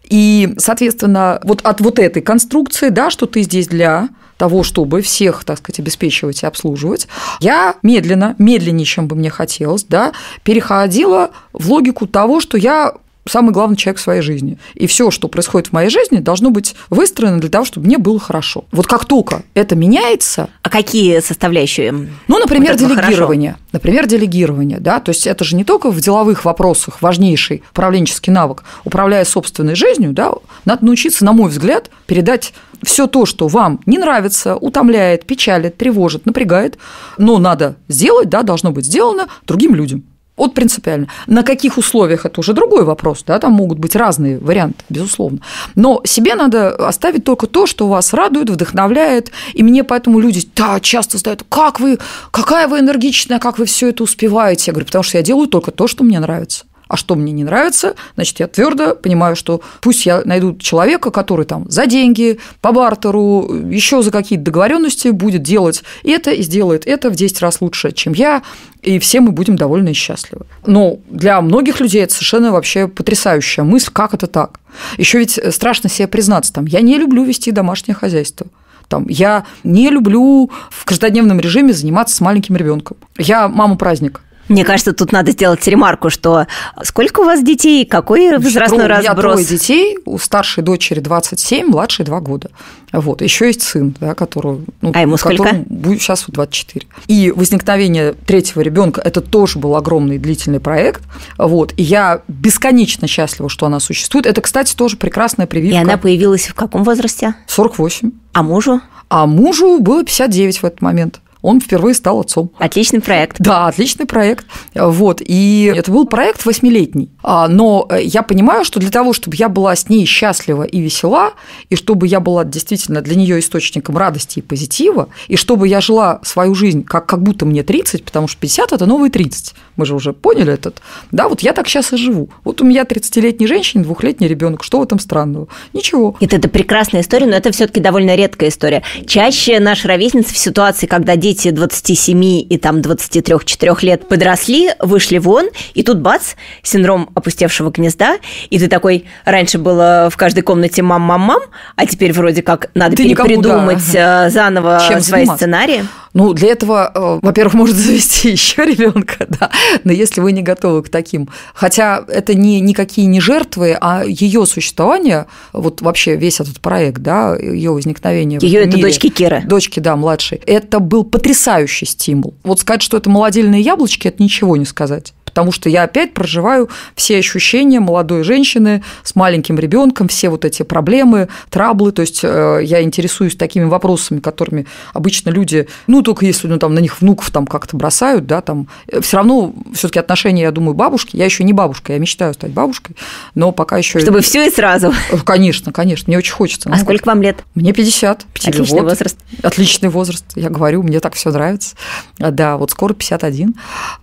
И, соответственно, вот от вот этой конструкции, да, что ты здесь для того, чтобы всех, так сказать, обеспечивать и обслуживать, я медленно, медленнее, чем бы мне хотелось, да, переходила в логику того, что я самый главный человек в своей жизни. И все, что происходит в моей жизни, должно быть выстроено для того, чтобы мне было хорошо. Вот как только это меняется... А какие составляющие? Ну, например, вот делегирование. Хорошо? Например, делегирование, да, то есть это же не только в деловых вопросах важнейший управленческий навык. Управляя собственной жизнью, да, надо научиться, на мой взгляд, передать все то, что вам не нравится, утомляет, печалит, тревожит, напрягает, но надо сделать, да, должно быть сделано другим людям. Вот принципиально. На каких условиях это уже другой вопрос, да, там могут быть разные варианты, безусловно. Но себе надо оставить только то, что вас радует, вдохновляет. И мне поэтому люди да, часто задают, как вы, какая вы энергичная, как вы все это успеваете. Я говорю, потому что я делаю только то, что мне нравится. А что мне не нравится, значит, я твердо понимаю, что пусть я найду человека, который там за деньги, по бартеру, еще за какие-то договоренности будет делать это и сделает это в 10 раз лучше, чем я, и все мы будем довольны и счастливы. Но для многих людей это совершенно вообще потрясающая мысль, как это так. Еще ведь страшно себе признаться, там, я не люблю вести домашнее хозяйство. Там, я не люблю в каждодневном режиме заниматься с маленьким ребенком. Я мама праздник. Мне кажется, тут надо сделать ремарку, что сколько у вас детей, какой возрастной разброс? У меня трое детей, у старшей дочери 27, младшей 2 года. Вот. Еще есть сын, да, которого, ну, а ему сколько? Будет сейчас 24. И возникновение третьего ребенка это тоже был огромный длительный проект. Вот. И я бесконечно счастлива, что она существует. Это, кстати, тоже прекрасная прививка. И она появилась в каком возрасте? 48. А мужу? А мужу было 59 в этот момент он впервые стал отцом. Отличный проект. Да, отличный проект. Вот. И это был проект восьмилетний. А, но я понимаю, что для того, чтобы я была с ней счастлива и весела, и чтобы я была действительно для нее источником радости и позитива, и чтобы я жила свою жизнь как, как будто мне 30, потому что 50 – это новые 30. Мы же уже поняли этот. Да, вот я так сейчас и живу. Вот у меня 30-летняя женщина, двухлетний ребенок. Что в этом странного? Ничего. Это, это прекрасная история, но это все-таки довольно редкая история. Чаще наши ровесницы в ситуации, когда дети 27 и там 23-4 лет подросли, вышли вон, и тут бац, синдром опустевшего гнезда, и ты такой, раньше было в каждой комнате мам-мам-мам, а теперь вроде как надо ты никому, да. Э, заново Чем свои заниматься? сценарии. Ну, для этого, э, во-первых, можно завести еще ребенка, да, но если вы не готовы к таким, хотя это не никакие не жертвы, а ее существование, вот вообще весь этот проект, да, ее возникновение. Ее это мире, дочки Кира. Дочки, да, младшей. Это был потрясающий стимул. Вот сказать, что это молодильные яблочки, это ничего не сказать потому что я опять проживаю все ощущения молодой женщины с маленьким ребенком, все вот эти проблемы, траблы, то есть э, я интересуюсь такими вопросами, которыми обычно люди, ну, только если ну, там, на них внуков там как-то бросают, да, там, э, все равно все таки отношения, я думаю, бабушки, я еще не бабушка, я мечтаю стать бабушкой, но пока еще... Чтобы все и сразу. Конечно, конечно, мне очень хочется. А ну, сколько вам лет? Мне 50. Отличный вот. возраст. Отличный возраст, я говорю, мне так все нравится. Да, вот скоро 51.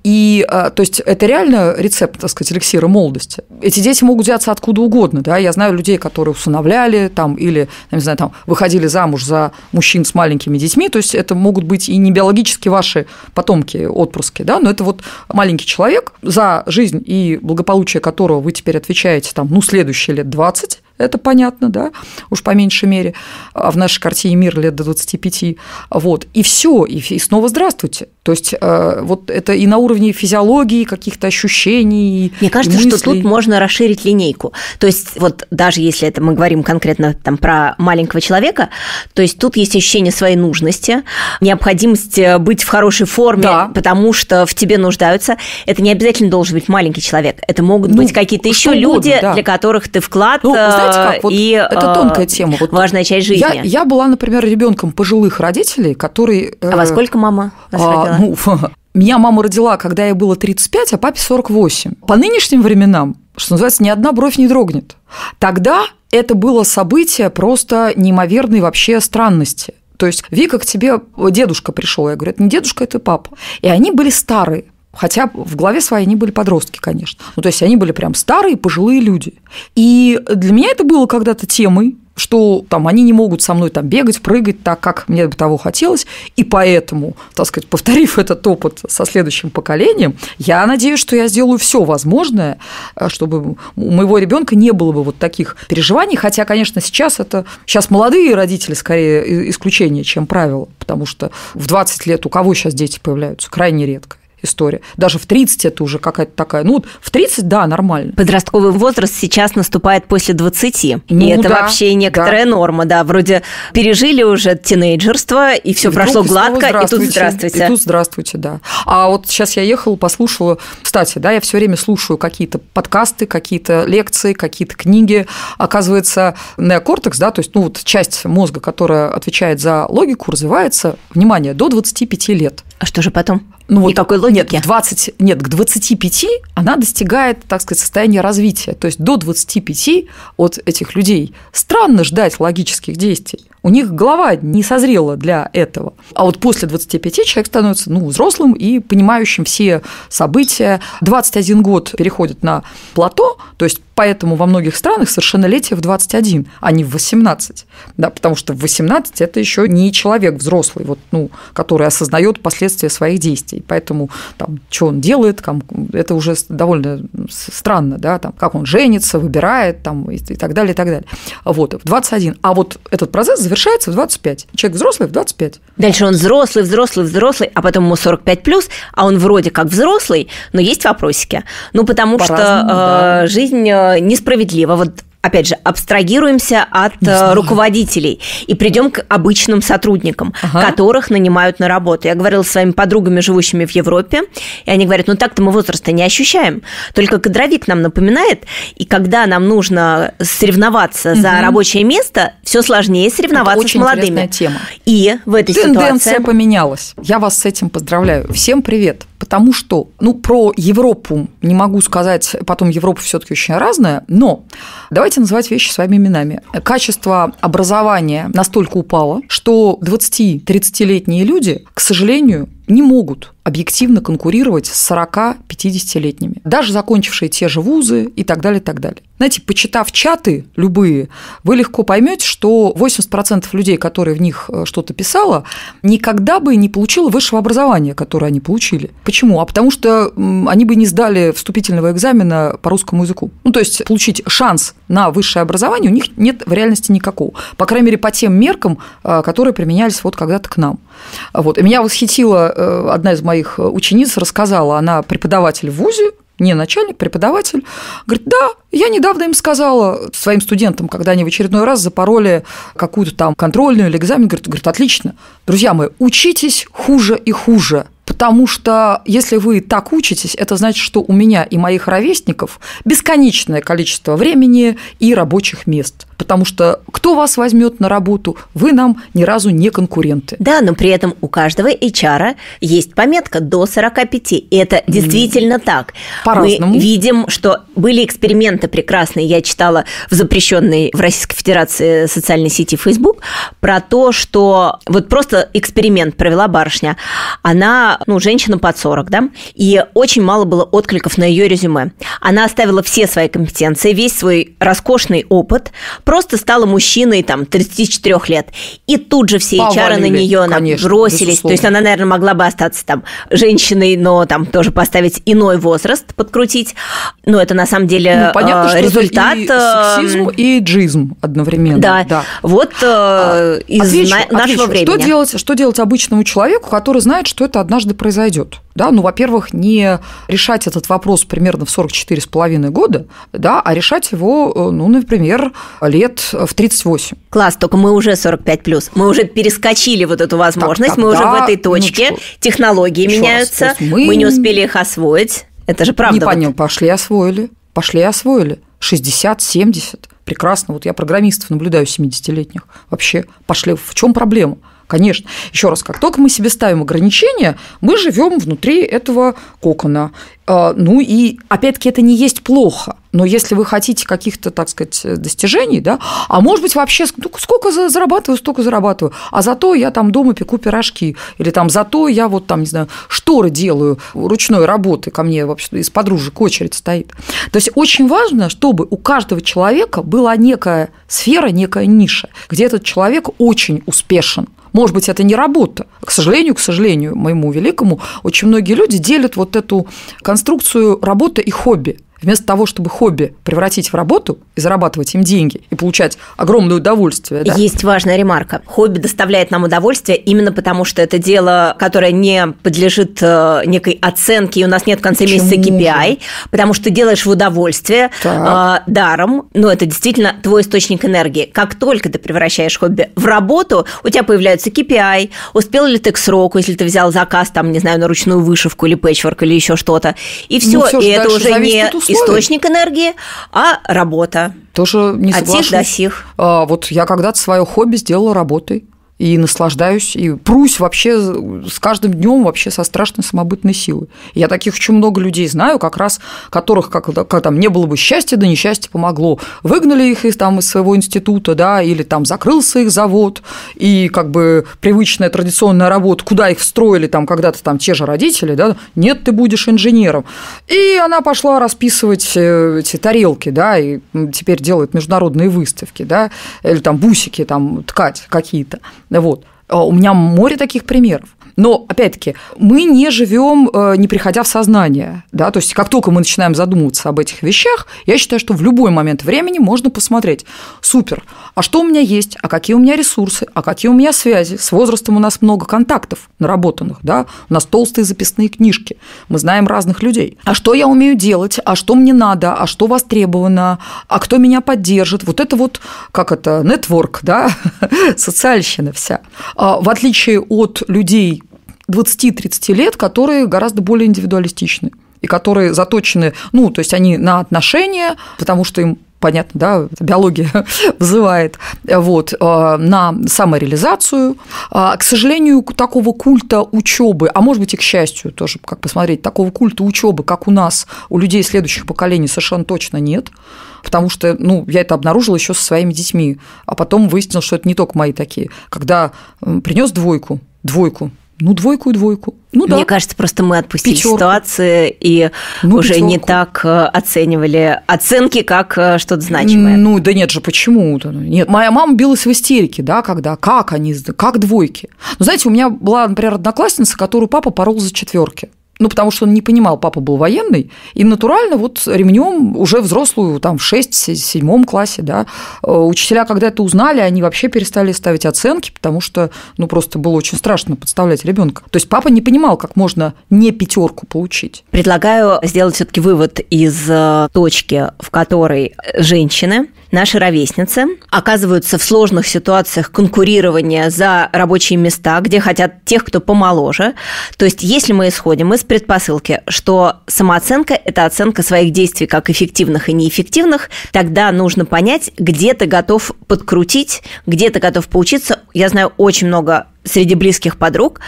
И, э, то есть, это реально рецепт, так сказать, эликсира молодости. Эти дети могут взяться откуда угодно, да, я знаю людей, которые усыновляли там или, не знаю, там, выходили замуж за мужчин с маленькими детьми, то есть это могут быть и не биологически ваши потомки, отпрыски, да, но это вот маленький человек, за жизнь и благополучие которого вы теперь отвечаете там, ну, следующие лет 20, это понятно, да, уж по меньшей мере, а в нашей картине мир лет до 25, вот, и все, и снова здравствуйте. То есть э, вот это и на уровне физиологии, каких-то ощущений. Мне кажется, что тут можно расширить линейку. То есть вот даже если это мы говорим конкретно там про маленького человека, то есть тут есть ощущение своей нужности, необходимость э, быть в хорошей форме, да. потому что в тебе нуждаются. Это не обязательно должен быть маленький человек. Это могут ну, быть какие-то еще люди, да. для которых ты вклад ну, знаете как, вот и это тонкая тема. Вот важная часть жизни. Я, я была, например, ребенком пожилых родителей, которые. А во сколько мама вас а, ну, меня мама родила, когда ей было 35, а папе 48. По нынешним временам, что называется, ни одна бровь не дрогнет. Тогда это было событие просто неимоверной вообще странности. То есть, Вика, к тебе дедушка пришел. Я говорю, это не дедушка, это папа. И они были старые. Хотя в голове своей они были подростки, конечно. Ну, то есть они были прям старые, пожилые люди. И для меня это было когда-то темой, что там они не могут со мной там бегать, прыгать так, как мне бы того хотелось, и поэтому, так сказать, повторив этот опыт со следующим поколением, я надеюсь, что я сделаю все возможное, э, чтобы у моего ребенка не было бы вот таких переживаний, хотя, конечно, сейчас это сейчас молодые родители скорее исключение, чем правило, потому что в 20 лет у кого сейчас дети появляются крайне редко история. Даже в 30 это уже какая-то такая. Ну, в 30, да, нормально. Подростковый возраст сейчас наступает после 20. Ну, и это да, вообще некоторая да. норма, да. Вроде пережили уже тинейджерство, и все прошло гладко, и тут здравствуйте. И тут здравствуйте, да. А вот сейчас я ехала, послушала. Кстати, да, я все время слушаю какие-то подкасты, какие-то лекции, какие-то книги. Оказывается, неокортекс, да, то есть, ну, вот часть мозга, которая отвечает за логику, развивается, внимание, до 25 лет. А что же потом? Ну, вот, Никакой логики? Нет, 20, нет, к 25 она достигает, так сказать, состояния развития. То есть до 25 от этих людей странно ждать логических действий. У них голова не созрела для этого. А вот после 25 человек становится ну, взрослым и понимающим все события. 21 год переходит на плато, то есть поэтому во многих странах совершеннолетие в 21, а не в 18. Да, потому что в 18 это еще не человек взрослый, вот, ну, который осознает последствия своих действий. Поэтому там, что он делает, там, это уже довольно странно, да, там, как он женится, выбирает там, и, и так далее, и так далее. Вот, в 21. А вот этот процесс завершается в 25. Человек взрослый в 25. Дальше он взрослый, взрослый, взрослый, а потом ему 45 плюс, а он вроде как взрослый, но есть вопросики. Ну, потому что да. Э, жизнь э, несправедлива. Вот опять же, абстрагируемся от э, руководителей и придем к обычным сотрудникам, ага. которых нанимают на работу. Я говорила с своими подругами, живущими в Европе, и они говорят, ну так-то мы возраста не ощущаем, только кадровик нам напоминает, и когда нам нужно соревноваться угу. за рабочее место, все сложнее соревноваться Это очень с молодыми. Тема. И в этой Тенденция ситуации... поменялась. Я вас с этим поздравляю. Всем привет. Потому что, ну, про Европу не могу сказать, потом Европа все-таки очень разная, но давайте называть вещи своими именами. Качество образования настолько упало, что 20-30-летние люди, к сожалению, не могут объективно конкурировать с 40-50-летними, даже закончившие те же вузы и так далее, и так далее. Знаете, почитав чаты любые, вы легко поймете, что 80% людей, которые в них э, что-то писало, никогда бы не получило высшего образования, которое они получили. Почему? А потому что они бы не сдали вступительного экзамена по русскому языку. Ну, то есть получить шанс на высшее образование у них нет в реальности никакого. По крайней мере, по тем меркам, э, которые применялись вот когда-то к нам. Вот. И меня восхитила э, одна из моих учениц, рассказала, она преподаватель в ВУЗе, не начальник, преподаватель, говорит, да, я недавно им сказала своим студентам, когда они в очередной раз запороли какую-то там контрольную или экзамен, говорит, говорит, отлично, друзья мои, учитесь хуже и хуже, Потому что если вы так учитесь, это значит, что у меня и моих ровесников бесконечное количество времени и рабочих мест. Потому что кто вас возьмет на работу, вы нам ни разу не конкуренты. Да, но при этом у каждого HR есть пометка до 45. И это действительно mm. так. По-разному. Мы видим, что были эксперименты прекрасные. Я читала в запрещенной в Российской Федерации социальной сети Facebook про то, что вот просто эксперимент провела барышня. Она ну, женщина под 40, да, и очень мало было откликов на ее резюме. Она оставила все свои компетенции, весь свой роскошный опыт, просто стала мужчиной там 34 лет. И тут же все HR на нее конечно, бросились. Безусловно. То есть она, наверное, могла бы остаться там женщиной, но там тоже поставить иной возраст, подкрутить. Но это на самом деле ну, понятно, что результат... Это и сексизм, и джизм одновременно. Да, да. вот э, а, из отвечу, на- нашего отвечу. времени. Что делать, что делать обычному человеку, который знает, что это однажды произойдет. Да? Ну, во-первых, не решать этот вопрос примерно в 44,5 года, да, а решать его, э, ну, например, лет в 38. Класс, только мы уже 45 плюс. Мы уже перескочили вот эту возможность, так, мы уже в этой точке, минуточку. технологии Еще меняются, раз, мы... мы не успели их освоить. Это же правда. Не вот. понял, пошли освоили, пошли освоили. 60, 70. Прекрасно. Вот я программистов наблюдаю 70-летних. Вообще, пошли. В чем проблема? Конечно. Еще раз, как только мы себе ставим ограничения, мы живем внутри этого кокона. А, ну и, опять-таки, это не есть плохо. Но если вы хотите каких-то, так сказать, достижений, да, а может быть вообще ну, сколько зарабатываю, столько зарабатываю, а зато я там дома пеку пирожки, или там зато я вот там, не знаю, шторы делаю ручной работы, ко мне вообще из подружек очередь стоит. То есть очень важно, чтобы у каждого человека была некая сфера, некая ниша, где этот человек очень успешен, может быть, это не работа. К сожалению, к сожалению, моему великому, очень многие люди делят вот эту конструкцию работы и хобби. Вместо того, чтобы хобби превратить в работу и зарабатывать им деньги и получать огромное удовольствие. Да? Есть важная ремарка. Хобби доставляет нам удовольствие именно потому, что это дело, которое не подлежит э, некой оценке, и у нас нет в конце Почему месяца KPI, же? потому что делаешь в удовольствие э, даром, но это действительно твой источник энергии. Как только ты превращаешь хобби в работу, у тебя появляется KPI, успел ли ты к сроку, если ты взял заказ, там, не знаю, на ручную вышивку или пэтчворк или еще что-то, и все, ну, и это уже не источник энергии, а работа. Тоже не соглашусь. От сих до сих. А, вот я когда-то свое хобби сделала работой и наслаждаюсь, и прусь вообще с каждым днем вообще со страшной самобытной силой. Я таких очень много людей знаю, как раз которых, как, как там, не было бы счастья, да несчастье помогло. Выгнали их из, там, из своего института, да, или там закрылся их завод, и как бы привычная традиционная работа, куда их встроили там когда-то там те же родители, да, нет, ты будешь инженером. И она пошла расписывать э, эти тарелки, да, и теперь делает международные выставки, да, или там бусики там ткать какие-то. Вот. А у меня море таких примеров. Но, опять-таки, мы не живем, э, не приходя в сознание. Да? То есть, как только мы начинаем задумываться об этих вещах, я считаю, что в любой момент времени можно посмотреть, супер, а что у меня есть, а какие у меня ресурсы, а какие у меня связи. С возрастом у нас много контактов наработанных, да? у нас толстые записные книжки, мы знаем разных людей. А что я умею делать, а что мне надо, а что востребовано, а кто меня поддержит. Вот это вот, как это, нетворк, да, социальщина вся. А в отличие от людей 20-30 лет, которые гораздо более индивидуалистичны и которые заточены, ну, то есть они на отношения, потому что им понятно, да, биология вызывает, вот, э, на самореализацию. А, к сожалению, такого культа учебы, а может быть и к счастью тоже, как посмотреть, такого культа учебы, как у нас, у людей следующих поколений совершенно точно нет потому что, ну, я это обнаружила еще со своими детьми, а потом выяснилось, что это не только мои такие. Когда принес двойку, двойку, ну, двойку и двойку. Ну, да. Мне кажется, просто мы отпустили Пятерку. ситуации и ну, уже пятерку. не так э, оценивали оценки как э, что-то значимое. Ну, да нет же, почему? Нет, моя мама билась в истерике, да, когда, как они, как двойки. Ну, знаете, у меня была, например, одноклассница, которую папа порол за четверки. Ну, потому что он не понимал, папа был военный, и натурально вот ремнем уже взрослую, там, в 6-7 классе, да, э, учителя, когда это узнали, они вообще перестали ставить оценки, потому что, ну, просто было очень страшно подставлять ребенка. То есть папа не понимал, как можно не пятерку получить. Предлагаю сделать все-таки вывод из э, точки, в которой женщины наши ровесницы оказываются в сложных ситуациях конкурирования за рабочие места, где хотят тех, кто помоложе. То есть, если мы исходим из предпосылки, что самооценка – это оценка своих действий как эффективных и неэффективных, тогда нужно понять, где ты готов подкрутить, где ты готов поучиться. Я знаю очень много среди близких подруг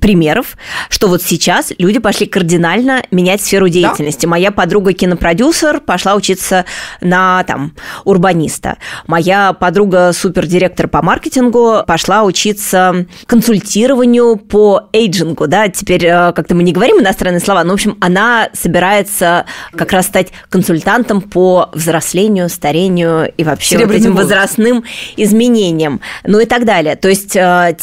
примеров, что вот сейчас люди пошли кардинально менять сферу деятельности. Да? Моя подруга кинопродюсер пошла учиться на там урбаниста. Моя подруга супердиректор по маркетингу пошла учиться консультированию по эйджингу, да, теперь э, как-то мы не говорим иностранные слова, но, в общем, она собирается как раз стать консультантом по взрослению, старению и вообще вот этим возрастным изменениям, ну и так далее. То есть э,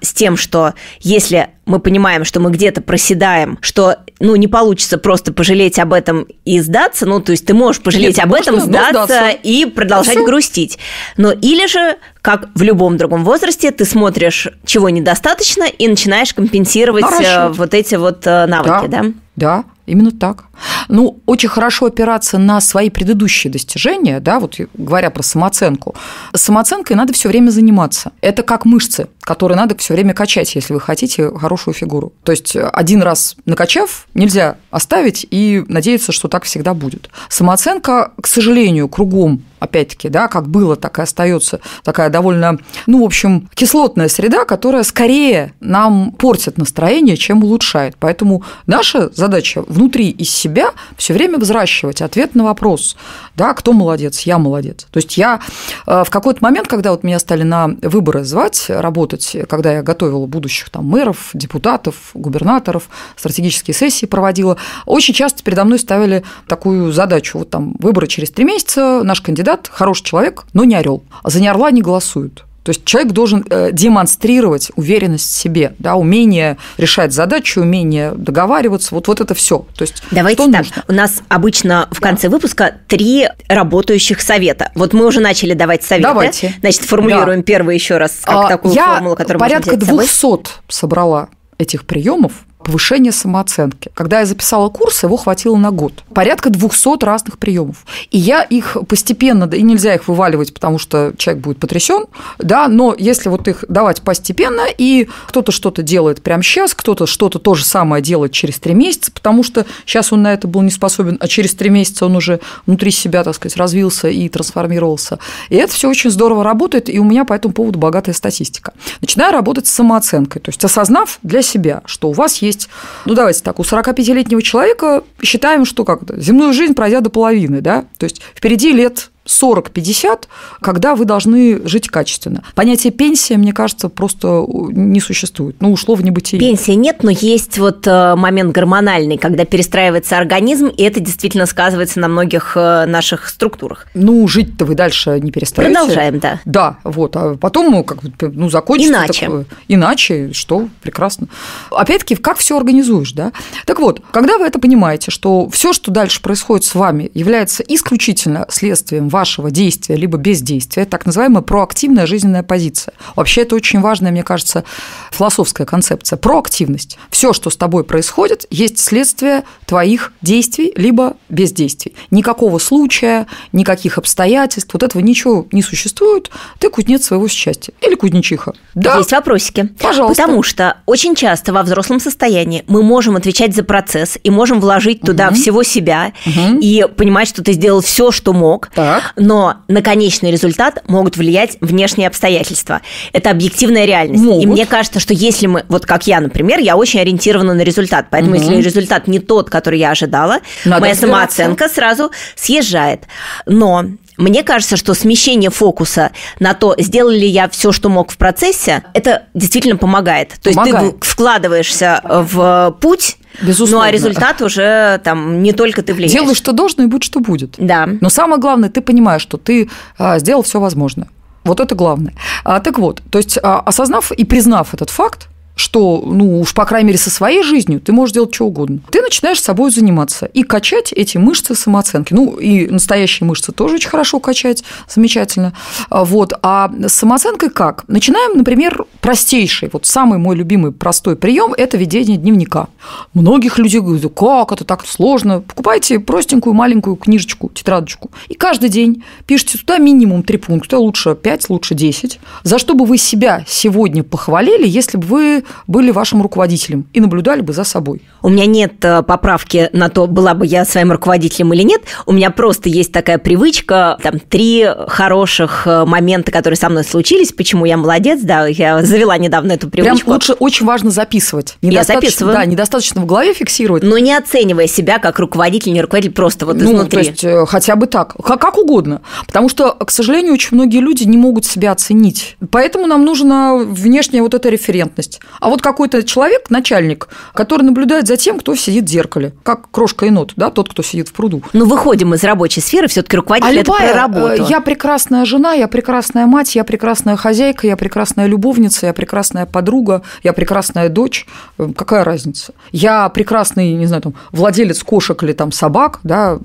с тем, что если мы понимаем, что мы где-то проседаем, что ну, не получится просто пожалеть об этом и сдаться, ну, то есть ты можешь пожалеть Нет, об этом, сдаться, сдаться и продолжать Все. грустить. Но или же, как в любом другом возрасте, ты смотришь, чего недостаточно, и начинаешь компенсировать Хорошо. Э, вот эти вот э, навыки, да? Да, да именно так. Ну, очень хорошо опираться на свои предыдущие достижения, да, вот говоря про самооценку. Самооценкой надо все время заниматься. Это как мышцы, которые надо все время качать, если вы хотите хорошую фигуру. То есть один раз накачав, нельзя оставить и надеяться, что так всегда будет. Самооценка, к сожалению, кругом опять-таки, да, как было, так и остается такая довольно, ну, в общем, кислотная среда, которая скорее нам портит настроение, чем улучшает. Поэтому наша задача внутри из себя все время взращивать ответ на вопрос, да, кто молодец, я молодец. То есть я э, в какой-то момент, когда вот меня стали на выборы звать, работать, когда я готовила будущих там мэров, депутатов, губернаторов, стратегические сессии проводила, очень часто передо мной ставили такую задачу, вот там выборы через три месяца, наш кандидат хороший человек, но не орел, за не орла не голосуют. То есть человек должен э, демонстрировать уверенность в себе, да, умение решать задачи, умение договариваться, вот, вот это все. То есть Давайте что так, нужно? у нас обычно в конце да. выпуска три работающих совета. Вот мы уже начали давать советы. Давайте. Значит, формулируем да. первый еще раз, как а, такую я формулу, которую порядка 200 собрала этих приемов повышение самооценки. Когда я записала курс, его хватило на год. Порядка 200 разных приемов. И я их постепенно, и нельзя их вываливать, потому что человек будет потрясен, да, но если вот их давать постепенно, и кто-то что-то делает прямо сейчас, кто-то что-то то же самое делает через три месяца, потому что сейчас он на это был не способен, а через три месяца он уже внутри себя, так сказать, развился и трансформировался. И это все очень здорово работает, и у меня по этому поводу богатая статистика. Начинаю работать с самооценкой, то есть осознав для себя, что у вас есть есть, ну давайте так, у 45-летнего человека считаем, что как то земную жизнь пройдя до половины, да, то есть впереди лет 40-50, когда вы должны жить качественно. Понятие пенсия, мне кажется, просто не существует. Ну, ушло в небытие. Пенсии нет, но есть вот э, момент гормональный, когда перестраивается организм, и это действительно сказывается на многих э, наших структурах. Ну, жить-то вы дальше не перестраиваете. Продолжаем, да. Да, вот. А потом, ну, как бы, ну, закончится. Иначе. Такое. Иначе, что? Прекрасно. Опять-таки, как все организуешь, да? Так вот, когда вы это понимаете, что все, что дальше происходит с вами, является исключительно следствием вашего действия либо бездействия, так называемая проактивная жизненная позиция. Вообще это очень важная, мне кажется, философская концепция. Проактивность. Все, что с тобой происходит, есть следствие твоих действий либо бездействий. Никакого случая, никаких обстоятельств, вот этого ничего не существует. Ты кузнец своего счастья. Или кузнечиха. Да. Есть вопросики. Пожалуйста. Потому что очень часто во взрослом состоянии мы можем отвечать за процесс и можем вложить туда угу. всего себя угу. и понимать, что ты сделал все, что мог. Так но на конечный результат могут влиять внешние обстоятельства. Это объективная реальность. Могут. И мне кажется, что если мы, вот как я, например, я очень ориентирована на результат, поэтому угу. если результат не тот, который я ожидала, Надо моя самооценка сразу съезжает. Но мне кажется, что смещение фокуса на то, сделали ли я все, что мог в процессе, это действительно помогает. То помогает. есть ты вкладываешься в путь, Безусловно. Ну, а результат уже там не только ты влияешь. Делай, что должно, и будет, что будет. Да. Но самое главное, ты понимаешь, что ты а, сделал все возможное. Вот это главное. А, так вот, то есть, а, осознав и признав этот факт, что, ну уж по крайней мере со своей жизнью ты можешь делать что угодно. Ты начинаешь собой заниматься и качать эти мышцы самооценки. Ну и настоящие мышцы тоже очень хорошо качать, замечательно. А, вот. А с самооценкой как? Начинаем, например, простейший, вот самый мой любимый простой прием – это ведение дневника. Многих людей говорят, как это так сложно. Покупайте простенькую маленькую книжечку, тетрадочку, и каждый день пишите туда минимум три пункта, лучше пять, лучше десять, за что бы вы себя сегодня похвалили, если бы вы были вашим руководителем и наблюдали бы за собой. У меня нет э, поправки на то, была бы я своим руководителем или нет. У меня просто есть такая привычка, там, три хороших э, момента, которые со мной случились, почему я молодец, да, я завела недавно эту привычку. Прям лучше очень важно записывать. Я записываю. Да, недостаточно в голове фиксировать. Но не оценивая себя как руководитель, не руководитель, просто вот ну, изнутри. то есть э, хотя бы так, как, как угодно. Потому что, к сожалению, очень многие люди не могут себя оценить. Поэтому нам нужна внешняя вот эта референтность. А вот какой-то человек, начальник, который наблюдает за тем, кто сидит в зеркале, как крошка енот, да, тот, кто сидит в пруду. Ну, выходим из рабочей сферы, все таки руководитель а это любая, про работу. э, Я прекрасная жена, я прекрасная мать, я прекрасная хозяйка, я прекрасная любовница, я прекрасная подруга, я прекрасная дочь. Э, Какая разница? Я прекрасный, не знаю, там, владелец кошек или там собак, да,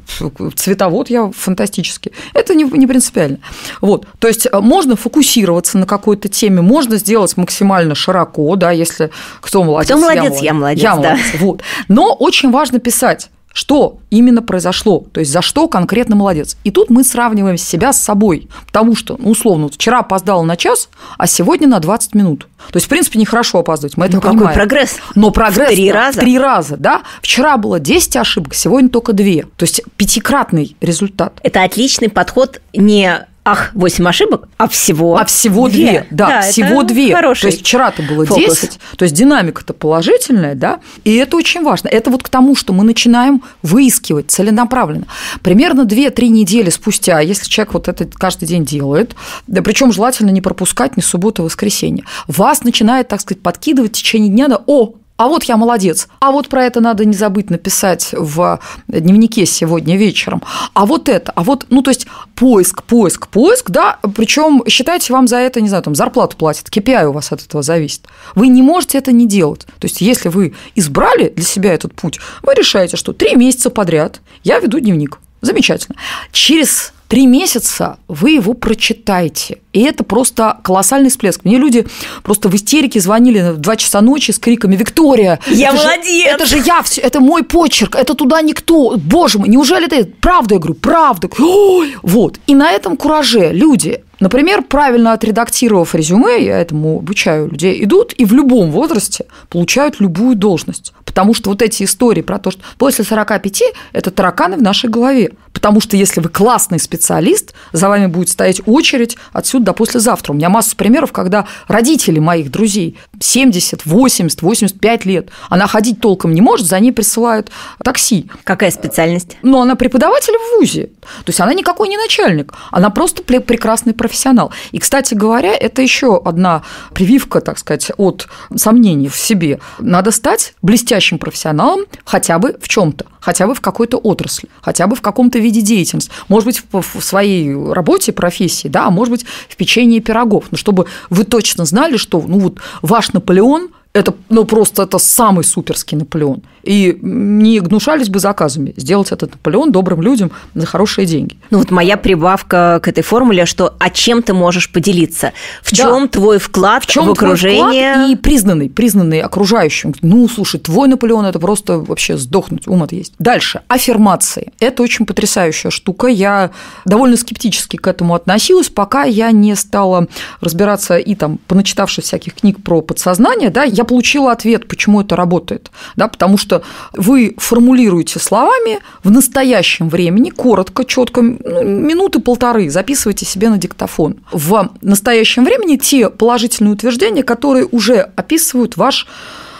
цветовод я фантастический. Это не, не принципиально. Вот. То есть э, можно фокусироваться на какой-то теме, можно сделать максимально широко, да, если кто молодец, Кто молодец, я молодец, я да. молодец. Вот. Но очень важно писать. Что именно произошло, то есть за что конкретно молодец. И тут мы сравниваем себя с собой, потому что, ну, условно, вот вчера опоздала на час, а сегодня на 20 минут. То есть, в принципе, нехорошо опаздывать, мы это Ну, какой понимаем. прогресс? Но прогресс В три да, раза? В три раза, да. Вчера было 10 ошибок, сегодня только 2. То есть пятикратный результат. Это отличный подход не ах, 8 ошибок, а всего А всего две, да, это всего две. Хороший То есть вчера-то было фокус. 10, то есть динамика-то положительная, да, и это очень важно. Это вот к тому, что мы начинаем выискивать целенаправленно. Примерно 2-3 недели спустя, если человек вот это каждый день делает, да, причем желательно не пропускать ни субботу, воскресенье, вас начинает, так сказать, подкидывать в течение дня, да, о, а вот я молодец. А вот про это надо не забыть написать в дневнике сегодня вечером. А вот это, а вот, ну, то есть поиск, поиск, поиск, да, причем считайте, вам за это, не знаю, там зарплату платят, KPI у вас от этого зависит. Вы не можете это не делать. То есть если вы избрали для себя этот путь, вы решаете, что три месяца подряд я веду дневник. Замечательно. Через три месяца вы его прочитаете. И это просто колоссальный всплеск. Мне люди просто в истерике звонили в 2 часа ночи с криками «Виктория! Я это же- молодец!» это же я, всё- это мой почерк, это туда никто. Боже мой, неужели это правда? Я говорю, правда. Ой, вот. И на этом кураже люди Например, правильно отредактировав резюме, я этому обучаю людей, идут и в любом возрасте получают любую должность. Потому что вот эти истории про то, что после 45 это тараканы в нашей голове. Потому что если вы классный специалист, за вами будет стоять очередь отсюда до послезавтра. У меня масса примеров, когда родители моих друзей 70, 80, 85 лет, она ходить толком не может, за ней присылают такси. Какая специальность? Но она преподаватель в ВУЗе. То есть она никакой не начальник, она просто пре- прекрасный профессионал. И, кстати говоря, это еще одна прививка, так сказать, от сомнений в себе. Надо стать блестящим профессионалом хотя бы в чем-то, хотя бы в какой-то отрасли, хотя бы в каком-то виде деятельности. Может быть, в в своей работе, профессии, да, а может быть, в печенье пирогов. Но чтобы вы точно знали, что ну, вот ваш Наполеон это, ну, просто это самый суперский Наполеон. И не гнушались бы заказами сделать этот Наполеон добрым людям за хорошие деньги. Ну вот моя прибавка к этой формуле, что а чем ты можешь поделиться? В Да. чем твой вклад в, В чем твой окружение? вклад и признанный, признанный окружающим. Ну, слушай, твой Наполеон – это просто вообще сдохнуть, ум есть. Дальше. Аффирмации. Это очень потрясающая штука. Я довольно скептически к этому относилась, пока я не стала разбираться и там, поначитавшись всяких книг про подсознание, да, я получила ответ, почему это работает. Да, потому что вы формулируете словами в настоящем времени, коротко, четко, ну, минуты полторы, записывайте себе на диктофон. В настоящем времени те положительные утверждения, которые уже описывают ваш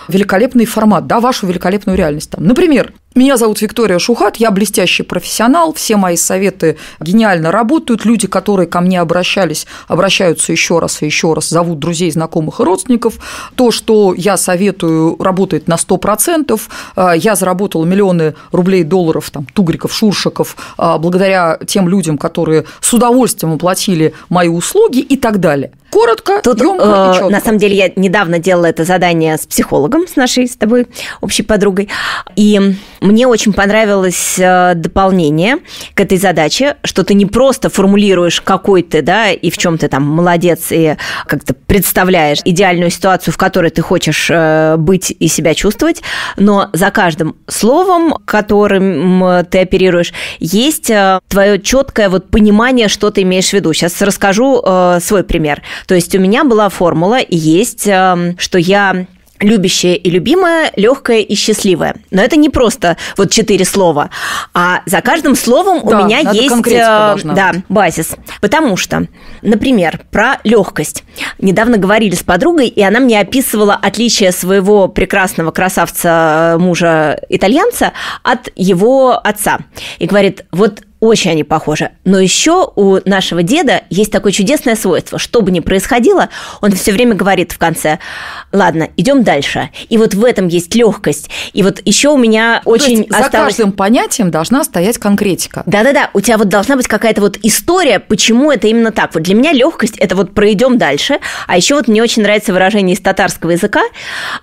великолепный формат, да, вашу великолепную реальность. Там, например, Меня зовут Виктория Шухат, я блестящий профессионал, все мои советы гениально работают, люди, которые ко мне обращались, обращаются еще раз и еще раз, зовут друзей, знакомых и родственников. То, что я советую, работает на 100%. А, я заработала миллионы рублей, долларов, там, тугриков, шуршиков, а, благодаря тем людям, которые с удовольствием оплатили мои услуги и так далее. Коротко, Тут, ёмко э, На самом деле, я недавно делала это задание с психологом, с нашей с тобой общей подругой, и мне очень понравилось э, дополнение к этой задаче, что ты не просто формулируешь какой ты, да, и в чем ты там молодец, и как-то представляешь идеальную ситуацию, в которой ты хочешь э, быть и себя чувствовать, но за каждым словом, которым ты оперируешь, есть э, твое четкое вот понимание, что ты имеешь в виду. Сейчас расскажу свой пример. То есть у меня была формула, и есть, что я любящая и любимая, легкая и счастливая. Но это не просто вот четыре слова, а за каждым словом да, у меня есть э, да, базис. Потому что, например, про легкость. Недавно говорили с подругой, и она мне описывала отличие своего прекрасного красавца э, мужа итальянца от его отца. И говорит, вот очень они похожи. Но еще у нашего деда есть такое чудесное свойство. Что бы ни происходило, он все время говорит в конце, ладно, идем дальше. И вот в этом есть легкость. И вот еще у меня То очень есть осталось... За каждым понятием должна стоять конкретика. Да-да-да, у тебя вот должна быть какая-то вот история, почему это именно так. Вот для меня легкость – это вот пройдем дальше. А еще вот мне очень нравится выражение из татарского языка,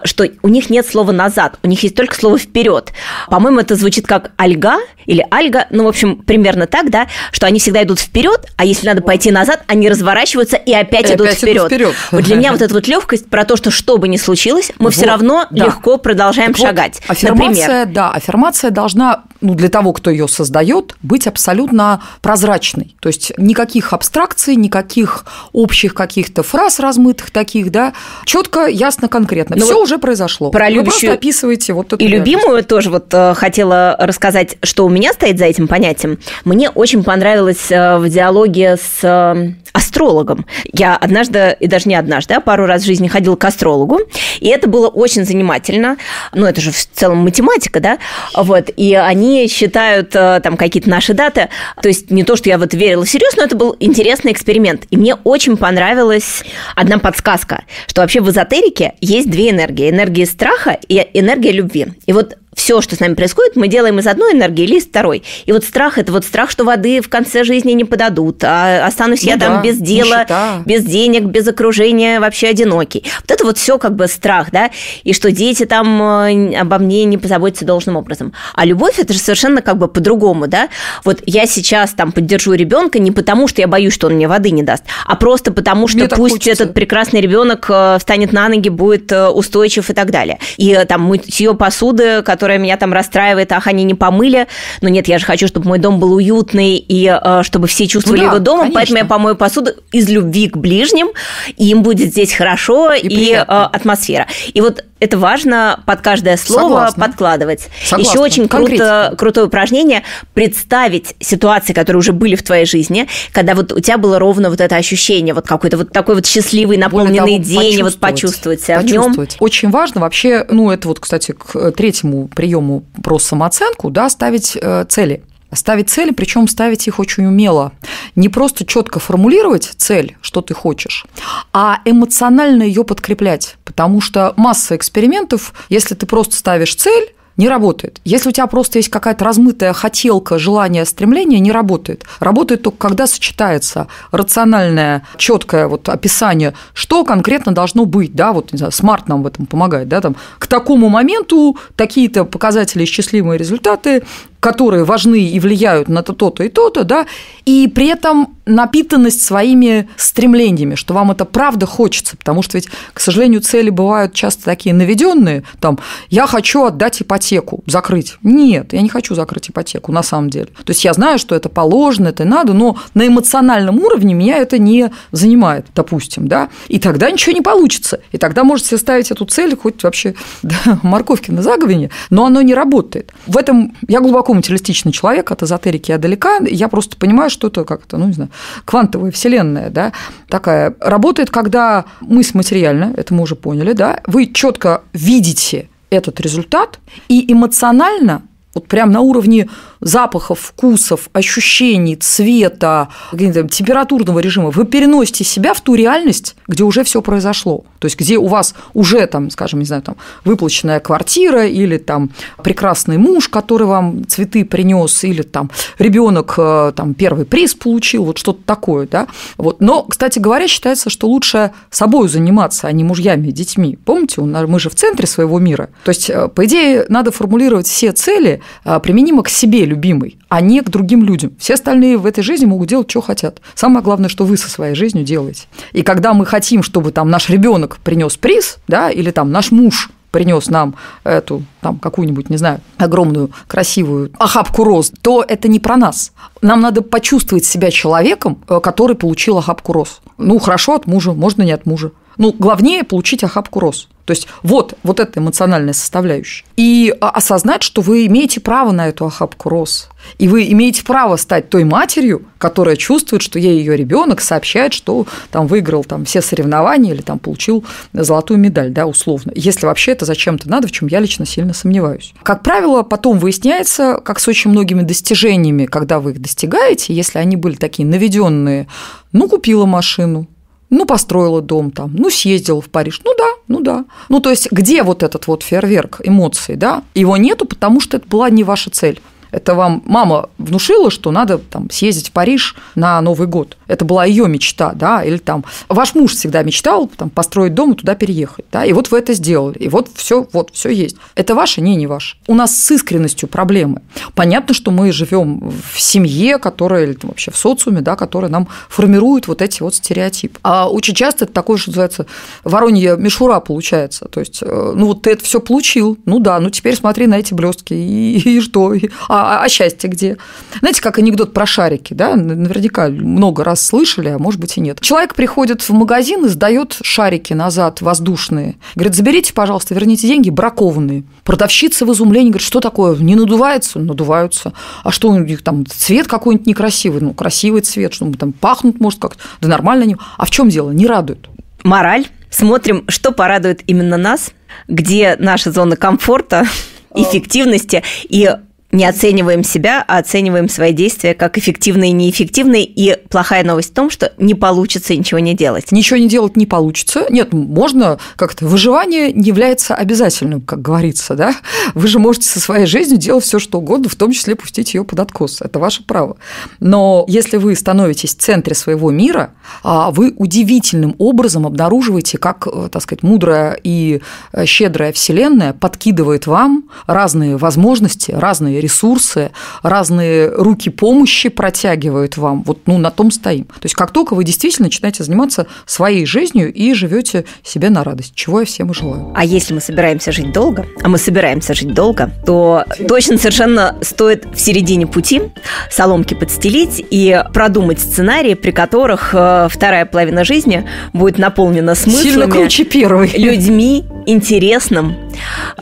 что у них нет слова «назад», у них есть только слово «вперед». По-моему, это звучит как «альга» или «альга», ну, в общем, примерно примерно так, да, что они всегда идут вперед, а если надо пойти назад, они разворачиваются и опять и идут опять вперед. вперед. Вот для меня вот эта вот легкость про то, что что бы ни случилось, мы вот, все равно да. легко продолжаем так шагать. Вот, аффирмация, Например. да, аффирмация должна, ну, для того, кто ее создает, быть абсолютно прозрачной. То есть никаких абстракций, никаких общих каких-то фраз размытых таких, да, четко, ясно, конкретно. Все вот уже произошло. Про Вы любящую... описываете вот эту И любимую тоже вот э, хотела рассказать, что у меня стоит за этим понятием. Мне очень понравилось э, в диалоге с э, астрологом. Я однажды, и даже не однажды, а пару раз в жизни ходила к астрологу, и это было очень занимательно. Ну, это же в целом математика, да? Вот, и они считают э, там какие-то наши даты. То есть не то, что я вот верила серьезно, но это был интересный эксперимент. И мне очень понравилась одна подсказка, что вообще в эзотерике есть две энергии. Энергия страха и энергия любви. И вот все, что с нами происходит, мы делаем из одной энергии или из второй. И вот страх – это вот страх, что воды в конце жизни не подадут, а останусь ну я да, там без дела, нищета. без денег, без окружения, вообще одинокий. Вот это вот все как бы страх, да, и что дети там э, обо мне не позаботятся должным образом. А любовь – это же совершенно как бы по-другому, да. Вот я сейчас там поддержу ребенка не потому, что я боюсь, что он мне воды не даст, а просто потому, что мне пусть этот прекрасный ребенок э, встанет на ноги, будет э, устойчив и так далее. И там мытье посуды, которое которая меня там расстраивает, ах, они не помыли. Но нет, я же хочу, чтобы мой дом был уютный и э, чтобы все чувствовали ну, да, его домом, конечно. поэтому я помою посуду из любви к ближним, и им будет здесь хорошо и, и э, атмосфера. И вот это важно под каждое слово Согласна. подкладывать. Согласна. Еще очень круто, крутое упражнение представить ситуации, которые уже были в твоей жизни, когда вот у тебя было ровно вот это ощущение, вот какой-то вот такой вот счастливый, наполненный того, день, вот почувствовать себя почувствовать. в нем. Очень важно вообще, ну это вот, кстати, к третьему приему про самооценку, да, ставить э, цели. Ставить цели, причем ставить их очень умело. Не просто четко формулировать цель, что ты хочешь, а эмоционально ее подкреплять. Потому что масса экспериментов, если ты просто ставишь цель, не работает. Если у тебя просто есть какая-то размытая хотелка, желание, стремление, не работает. Работает только когда сочетается рациональное, четкое вот описание, что конкретно должно быть, да, вот, не знаю, смарт нам в этом помогает, да, там, к такому моменту такие-то показатели, исчислимые результаты, которые важны и влияют на то-то и то-то, да, и при этом напитанность своими стремлениями, что вам это правда хочется, потому что ведь, к сожалению, цели бывают часто такие наведенные, там, я хочу отдать ипотеку, закрыть. Нет, я не хочу закрыть ипотеку, на самом деле. То есть я знаю, что это положено, это надо, но на эмоциональном уровне меня это не занимает, допустим, да, и тогда ничего не получится, и тогда можете ставить эту цель хоть вообще да, морковки на заговине, но оно не работает. В этом я глубоко материалистичный человек, от эзотерики я далека, я просто понимаю, что это как-то, ну, не знаю, квантовая вселенная, да, такая. Работает, когда мысль материальна, это мы уже поняли, да, вы четко видите этот результат и эмоционально Вот прям на уровне запахов, вкусов, ощущений, цвета, температурного режима, вы переносите себя в ту реальность, где уже все произошло. То есть где у вас уже там, скажем, не знаю, там выплаченная квартира или там прекрасный муж, который вам цветы принес, или там ребенок э, там первый приз получил, вот что-то такое, да. Вот. Но, кстати говоря, считается, что лучше собой заниматься, а не мужьями детьми. Помните, мы же в центре своего мира. То есть, э, по идее, надо формулировать все цели применимо к себе любимый, а не к другим людям. Все остальные в этой жизни могут делать, что хотят. Самое главное, что вы со своей жизнью делаете. И когда мы хотим, чтобы там наш ребенок принес приз, да, или там наш муж принес нам эту там какую-нибудь, не знаю, огромную красивую охапку роз, то это не про нас. Нам надо почувствовать себя человеком, э, который получил охапку роз. Ну, хорошо от мужа, можно не от мужа. Ну, главнее получить охапку роз. То есть вот, вот эта эмоциональная составляющая. И осознать, что вы имеете право на эту охапку роз. И вы имеете право стать той матерью, которая чувствует, что ей ее ребенок сообщает, что там выиграл там все соревнования или там получил золотую медаль, да, условно. Если вообще это зачем-то надо, в чем я лично сильно сомневаюсь. Как правило, потом выясняется, как с очень многими достижениями, когда вы их достигаете, если они были такие наведенные, ну, купила машину, ну, построила дом там, ну, съездила в Париж. Ну да, ну да. Ну, то есть, где вот этот вот фейерверк эмоций, да? Его нету, потому что это была не ваша цель. Это вам мама внушила, что надо там, съездить в Париж на Новый год. Это была ее мечта, да, или там ваш муж всегда мечтал там, построить дом и туда переехать, да, и вот вы это сделали, и вот все, вот все есть. Это ваше, не, не ваше. У нас с искренностью проблемы. Понятно, что мы живем в семье, которая или там, вообще в социуме, да, которая нам формирует вот эти вот стереотипы. А очень часто это такое, что называется, воронья мишура получается. То есть, э, ну вот ты это все получил, ну да, ну теперь смотри на эти блестки и, и что? А а, а счастье где? Знаете, как анекдот про шарики, да? Наверняка много раз слышали, а может быть и нет. Человек приходит в магазин и сдает шарики назад воздушные. Говорит, заберите, пожалуйста, верните деньги бракованные. Продавщица в изумлении говорит, что такое? Не надувается? Надуваются. А что у них там цвет какой-нибудь некрасивый? Ну, красивый цвет, что там пахнут, может, как-то. Да нормально они. А в чем дело? Не радует. Мораль. Смотрим, что порадует именно нас, где наша зона комфорта, эффективности и не оцениваем себя, а оцениваем свои действия как эффективные и неэффективные. И плохая новость в том, что не получится ничего не делать. Ничего не делать не получится. Нет, можно как-то. Выживание не является обязательным, как говорится, да? Вы же можете со своей жизнью делать все, что угодно, в том числе пустить ее под откос. Это ваше право. Но если вы становитесь в центре своего мира, а вы удивительным образом обнаруживаете, как, э, так сказать, мудрая и э, щедрая Вселенная подкидывает вам разные возможности, разные ресурсы, разные руки помощи протягивают вам. Вот ну, на том стоим. То есть как только вы действительно начинаете заниматься своей жизнью и живете себе на радость, чего я всем и желаю. А если мы собираемся жить долго, а мы собираемся жить долго, то точно совершенно стоит в середине пути соломки подстелить и продумать сценарии, при которых э, вторая половина жизни будет наполнена смыслами, Сильно круче первой. людьми, интересным.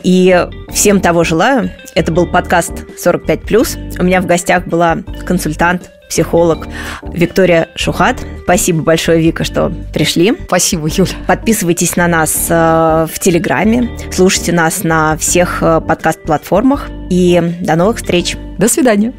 И всем того желаю. Это был подкаст 45+. У меня в гостях была консультант, психолог Виктория Шухат. Спасибо большое, Вика, что пришли. Спасибо, Юля. Подписывайтесь на нас э, в Телеграме, слушайте нас на всех э, подкаст-платформах и до новых встреч. До свидания.